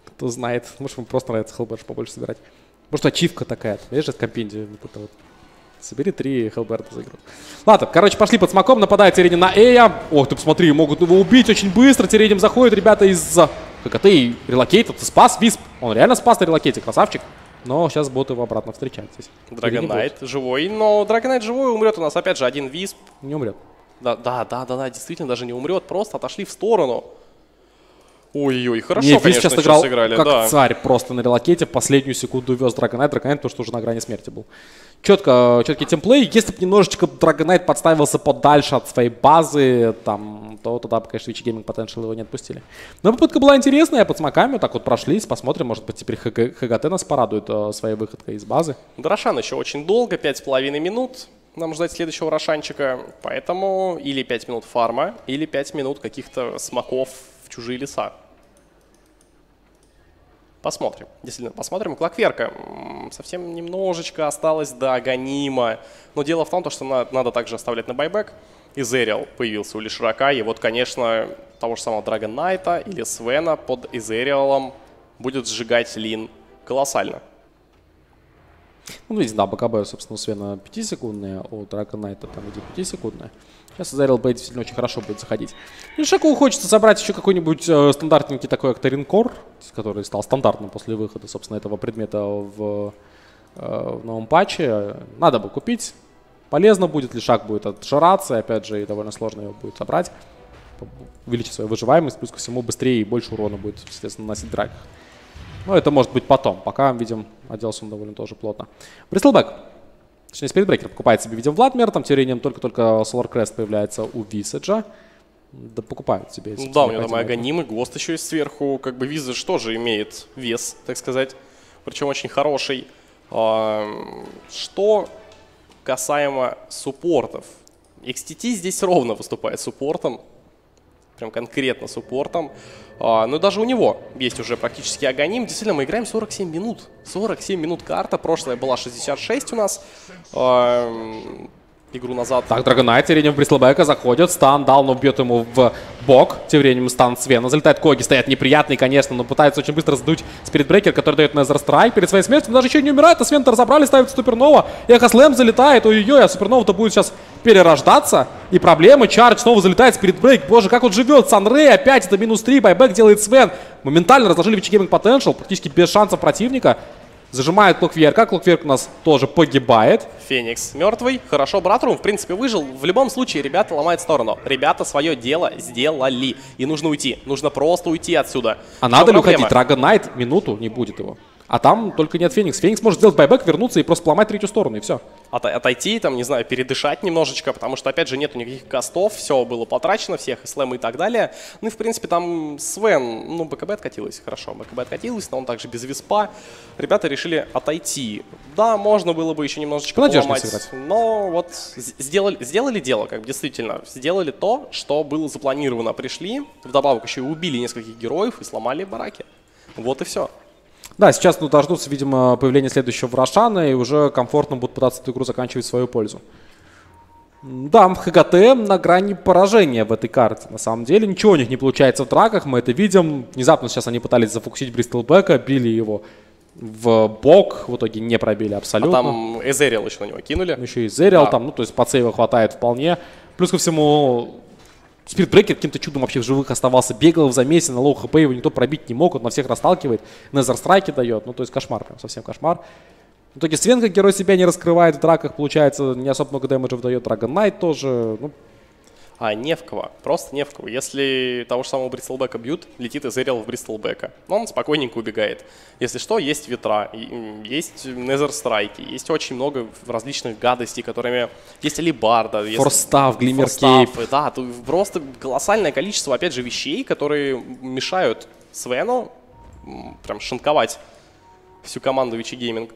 Кто знает. Может, ему просто нравится Хелберт побольше собирать. Может, ачивка такая. Видишь, это компендия. Вот это вот. Собери три Halberd а за игру. Ладно, короче, пошли под smoke ом, нападает Тиредин на Эя. Ох, ты посмотри, могут его убить очень быстро. Тиредин заходит, ребята из HGT и Relocate. Ты спас Висп. Он реально спас на Relocate е, красавчик. Но сейчас будут его обратно встречать здесь. Dragon Knight живой, но Dragon Knight живой умрет у нас опять же один висп. Не умрет. Да, да, да, да, да, действительно даже не умрет, просто отошли в сторону. Ой-ой, хорошо, Не, конечно, сейчас играл сыграли, как да. царь просто на релокете. Последнюю секунду вез Драгонайт. Драгонайт, потому что уже на грани смерти был. Четко, четкий темплей. Если бы немножечко Драгонайт подставился подальше от своей базы, там, то тогда бы, конечно, Вичи Gaming Potential его не отпустили. Но попытка была интересная, под смоками вот так вот прошлись. Посмотрим, может быть, теперь ХГ ХГТ нас порадует э, своей выходкой из базы. До Рошана еще очень долго, пять с половиной минут. Нам ждать следующего Рошанчика. Поэтому или 5 минут фарма, или 5 минут каких-то смоков в чужие леса. Посмотрим. Действительно, посмотрим. Клакверка. Совсем немножечко осталось до Аганима. Но дело в том, то, что на- надо также оставлять на байбек. И Зериал появился у Лиширака. И вот, конечно, того же самого Драгон Найта или Свена под Изериалом будет сжигать Лин колоссально. Ну, видите, да, БКБ, собственно, у Свена 5-секундная, у Драгонайта там где 5-секундная. Сейчас Зарил Бэй действительно очень хорошо будет заходить. И Шаку хочется собрать еще какой-нибудь э, стандартненький такой Акторинкор, который стал стандартным после выхода, собственно, этого предмета в, э, в новом патче. Надо бы купить. Полезно будет, Лишак будет отжираться, и опять же, и довольно сложно его будет собрать. Увеличить свою выживаемость, плюс ко всему быстрее и больше урона будет, соответственно, наносить драках. Но это может быть потом. Пока, видим, оделся он довольно тоже плотно. Бристлбэк. Точнее, Спиритбрекер покупает себе, видим, Владмир. Там временем только-только Solar Crest появляется у Висаджа. Да покупают себе. Ну да, у него там и. Аганим, и ГОСТ еще есть сверху. Как бы Визаж тоже имеет вес, так сказать. Причем очень хороший. А, Что касаемо суппортов. XTT здесь ровно выступает суппортом. Прям конкретно суппортом. А, Но даже у него есть уже практически Аганим. Действительно, мы играем 47 минут. 47 минут карта. Прошлая была 66 у нас. А, Игру назад. Так, Драгонайт тем временем в Бристлбека заходит. Стан дал, но бьет ему в бок. Тем временем стан Свена. Залетает Коги, стоят неприятный, конечно, но пытается очень быстро сдуть Спиритбрекер, который дает Незер Страйк перед своей смертью. Даже еще не умирает, а Свен-то разобрали, ставит Супернова. Эхо Слэм залетает. Ой-ой-ой, а Супернова-то будет сейчас перерождаться. И проблемы. Чардж снова залетает Спиритбрейк. Боже, как он живет. Санрей опять это минус 3. Байбек делает Свен. Моментально разложили Вичи Gaming Potential. Практически без шансов противника. Зажимает Клокверка. Клокверк у нас тоже погибает. Феникс мертвый. Хорошо, Братрум, в принципе, выжил. В любом случае, ребята ломают сторону. Ребята свое дело сделали. И нужно уйти. Нужно просто уйти отсюда. А В надо ли уходить? Драгон Найт минуту не будет его. А там только нет Феникс. Феникс может сделать байбек, вернуться и просто поломать третью сторону, и все. От- отойти, там, не знаю, передышать немножечко, потому что, опять же, нету никаких костов, все было потрачено, всех и слэмы и так далее. Ну и, в принципе, там Свен, ну, БКБ откатилась, хорошо, БКБ откатилась, но он также без виспа. Ребята решили отойти. Да, можно было бы еще немножечко Понадежнее поломать, сыграть. но вот сделали, сделали дело, как бы, действительно, сделали то, что было запланировано. Пришли, вдобавок еще и убили нескольких героев и сломали бараки. Вот и все. Да, сейчас ну, дождутся, видимо, появления следующего Рошана и уже комфортно будут пытаться эту игру заканчивать в свою пользу. Да, ХГТ на грани поражения в этой карте. На самом деле ничего у них не получается в драках, мы это видим. Внезапно сейчас они пытались зафокусить Бристлбека, били его в бок, в итоге не пробили А абсолютно. там Ethereal еще на него кинули. Ну, еще Ethereal Да. там, ну, то есть под save а хватает вполне. Плюс ко всему, Spirit Breaker каким-то чудом вообще в живых оставался, бегал в замесе, на low HP его никто пробить не мог, он на всех расталкивает, Nether Strike и дает, ну, то есть кошмар, прям совсем кошмар. В итоге Свен, как герой, себя не раскрывает в драках, получается, не особо много damage ев дает, Dragon Knight тоже, ну, А, не в кого. Просто не в кого. Если того же самого Бристлбека бьют, летит Ethereal в Бристлбека. Но он спокойненько убегает. Если что, есть ветра, есть Незер Страйки, есть очень много различных гадостей, которыми... Есть Алибарда. есть Форстав, Глиммер форстафы, Да, просто колоссальное количество, опять же, вещей, которые мешают Свену прям шинковать всю команду Вичи Гейминг.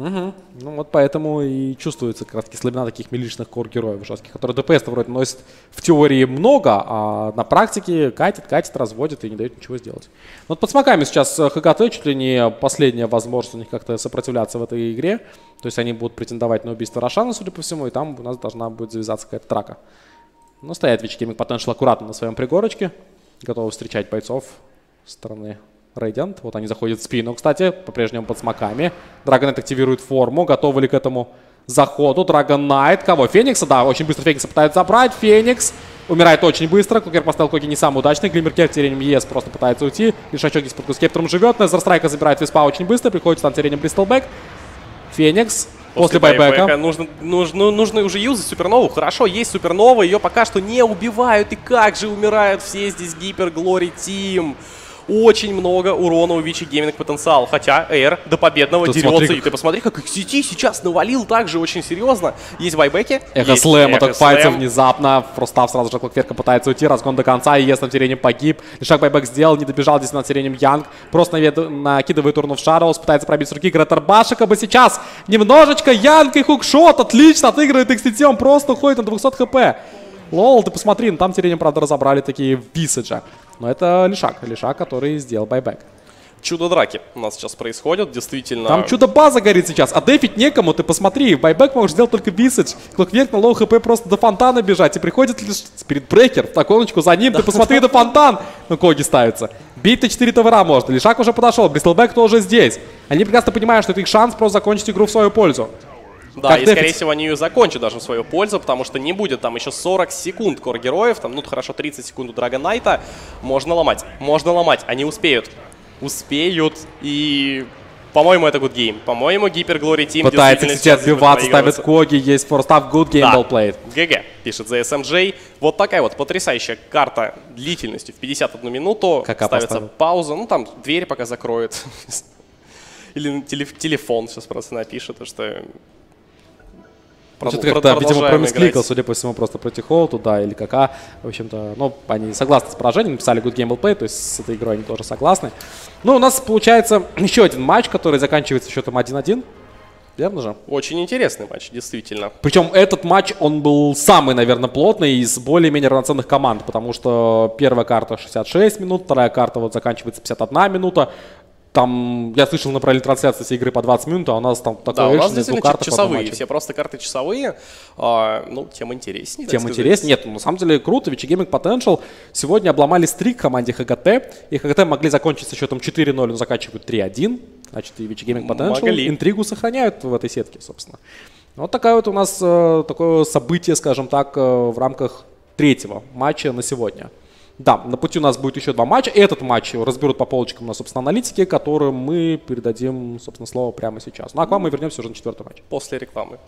Ну вот поэтому и чувствуется как раз таки слабина таких милишных кор-героев жестких, которые ДПС вроде носят в теории много, а на практике катит, катит, разводит и не дает ничего сделать. Вот под смоками сейчас ХКТ чуть ли не последняя возможность у них как-то сопротивляться в этой игре. То есть они будут претендовать на убийство Рошана, судя по всему, и там у нас должна будет завязаться какая-то драка. Но стоят Вич Gaming Potential аккуратно на своем пригорочке, готовы встречать бойцов стороны Radiant. Вот они заходят в спину, кстати, по-прежнему под смоками. Драгонайт активирует форму, готовы ли к этому заходу. Драгонайт, кого? Феникса, да, очень быстро Феникса пытаются забрать. Феникс умирает очень быстро. Клокер поставил Коги не самый удачный. Глиммеркер тем ЕС просто пытается уйти. Лишачок здесь под Скептром живет. Незер Страйка забирает виспа очень быстро. Приходит стан тем Бристлбэк. Феникс После байбека. Нужно, нужно, нужно уже юзать супернову. Хорошо, есть супернова, ее пока что не убивают. И как же умирают все здесь Гипер Глори Тим очень много урона у Вичи Гейминг потенциал. Хотя Эйр до победного Тут дерется. смотри, И ты посмотри, как XCT сейчас навалил также очень серьезно. Есть байбеки. Эхо есть слэм, от Слэм. внезапно. Фростав сразу же Клокверка пытается уйти, разгон до конца, и Ес на тирене погиб. Лишак байбек сделал, не добежал здесь над тиренем Янг. Просто навед- накидывает урну в Шароус, пытается пробить с руки Гретер Башика бы сейчас. Немножечко Янг и хукшот, отлично отыгрывает XTT, он просто уходит на 200 хп. Лол, ты посмотри, ну там тиренем, правда, разобрали такие висаджа. Но это Лишак, Лишак, который сделал байбек. Чудо драки у нас сейчас происходит. Действительно. Там чудо-база горит сейчас, а дефить некому, ты посмотри, байбек можешь сделать только висадж. Клокверк на лоу хп просто до фонтана бежать, и приходит лишь спиритбрекер в оконочку за ним, ты посмотри на фонтан, ну коги ставится. Бить Т4 ТВРа можно, Лишак уже подошел, Бристлбек тоже здесь. Они прекрасно понимают, что это их шанс просто закончить игру в свою пользу. Да, Как и дефить? скорее всего они ее закончат даже в свою пользу, потому что не будет там еще 40 секунд кор героев, там, ну хорошо, 30 секунд у Драгон Найта. Можно ломать, можно ломать, они успеют. Успеют, и... По-моему, это good game. По-моему, Гипер Глори Тим Пытается, кстати, отбиваться, ставит коги, есть форстав, good game Да. well played. ГГ, пишет ZSMJ. Вот такая вот потрясающая карта длительностью в 51 минуту. Кака Ставится поставил. пауза. Ну, там дверь пока закроет. Или теле- телефон сейчас просто напишет, потому что... Что-то как-то, видимо, промискликал, судя по всему, просто против Холл туда или кака. В общем-то, ну, они согласны с поражением, написали Good Game Will Play, то есть с этой игрой они тоже согласны. Ну, у нас получается еще один матч, который заканчивается счетом 1-1. Верно же? Очень интересный матч, действительно. Причем этот матч, он был самый, наверное, плотный из более-менее равноценных команд, потому что первая карта 66 минут, вторая карта вот заканчивается 51 минута. Там, я слышал на параллельной трансляции всей игры по 20 минут, а у нас там такой Да, у нас действительно одном часовые, все просто карты часовые. А, ну, тем интереснее. Тем интереснее. Нет, ну, на самом деле круто. Вичи Gaming Potential сегодня обломали стрик команде ХГТ. И ХГТ могли закончить со счетом 4-0, но заканчивают 3-1. Значит, и Вичи Gaming Potential Могли. интригу сохраняют в этой сетке, собственно. Вот такая вот у нас э, такое событие, скажем так, э, в рамках третьего матча на сегодня. Да, на пути у нас будет еще два матча. Этот матч разберут по полочкам на, собственно, аналитике, которым мы передадим, собственно, слово прямо сейчас. Ну а к вам мы вернемся уже на четвертый матч. После рекламы.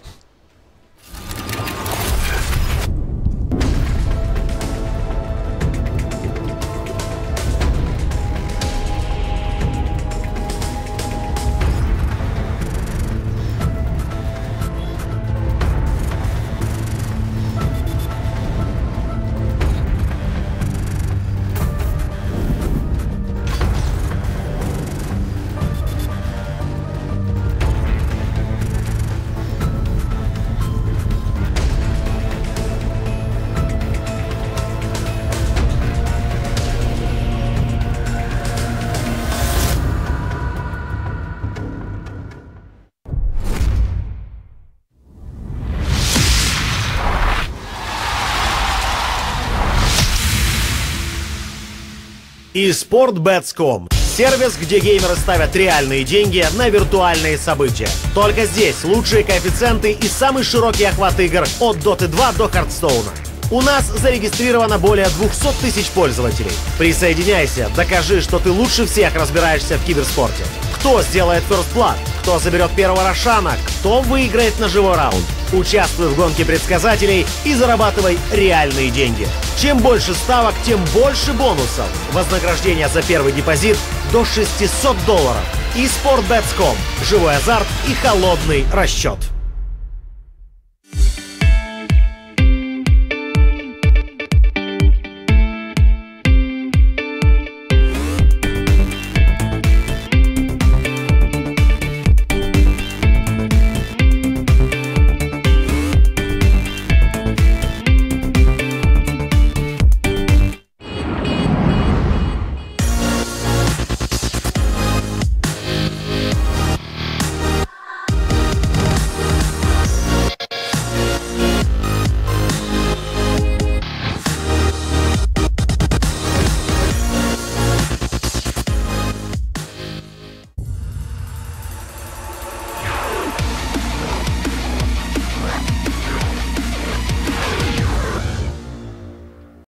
И SportBets.com. Сервис, где геймеры ставят реальные деньги на виртуальные события. Только здесь лучшие коэффициенты и самый широкий охват игр от Dota 2 до Хардстоуна. У нас зарегистрировано более 200 тысяч пользователей. Присоединяйся, докажи, что ты лучше всех разбираешься в киберспорте. Кто сделает First Blood? Кто заберет первого Рошана? Кто выиграет на живой раунд? Участвуй в гонке предсказателей и зарабатывай реальные деньги. Чем больше ставок, тем больше бонусов. Вознаграждение за первый депозит до 600 долларов. И SportBets.com. Живой азарт и холодный расчет.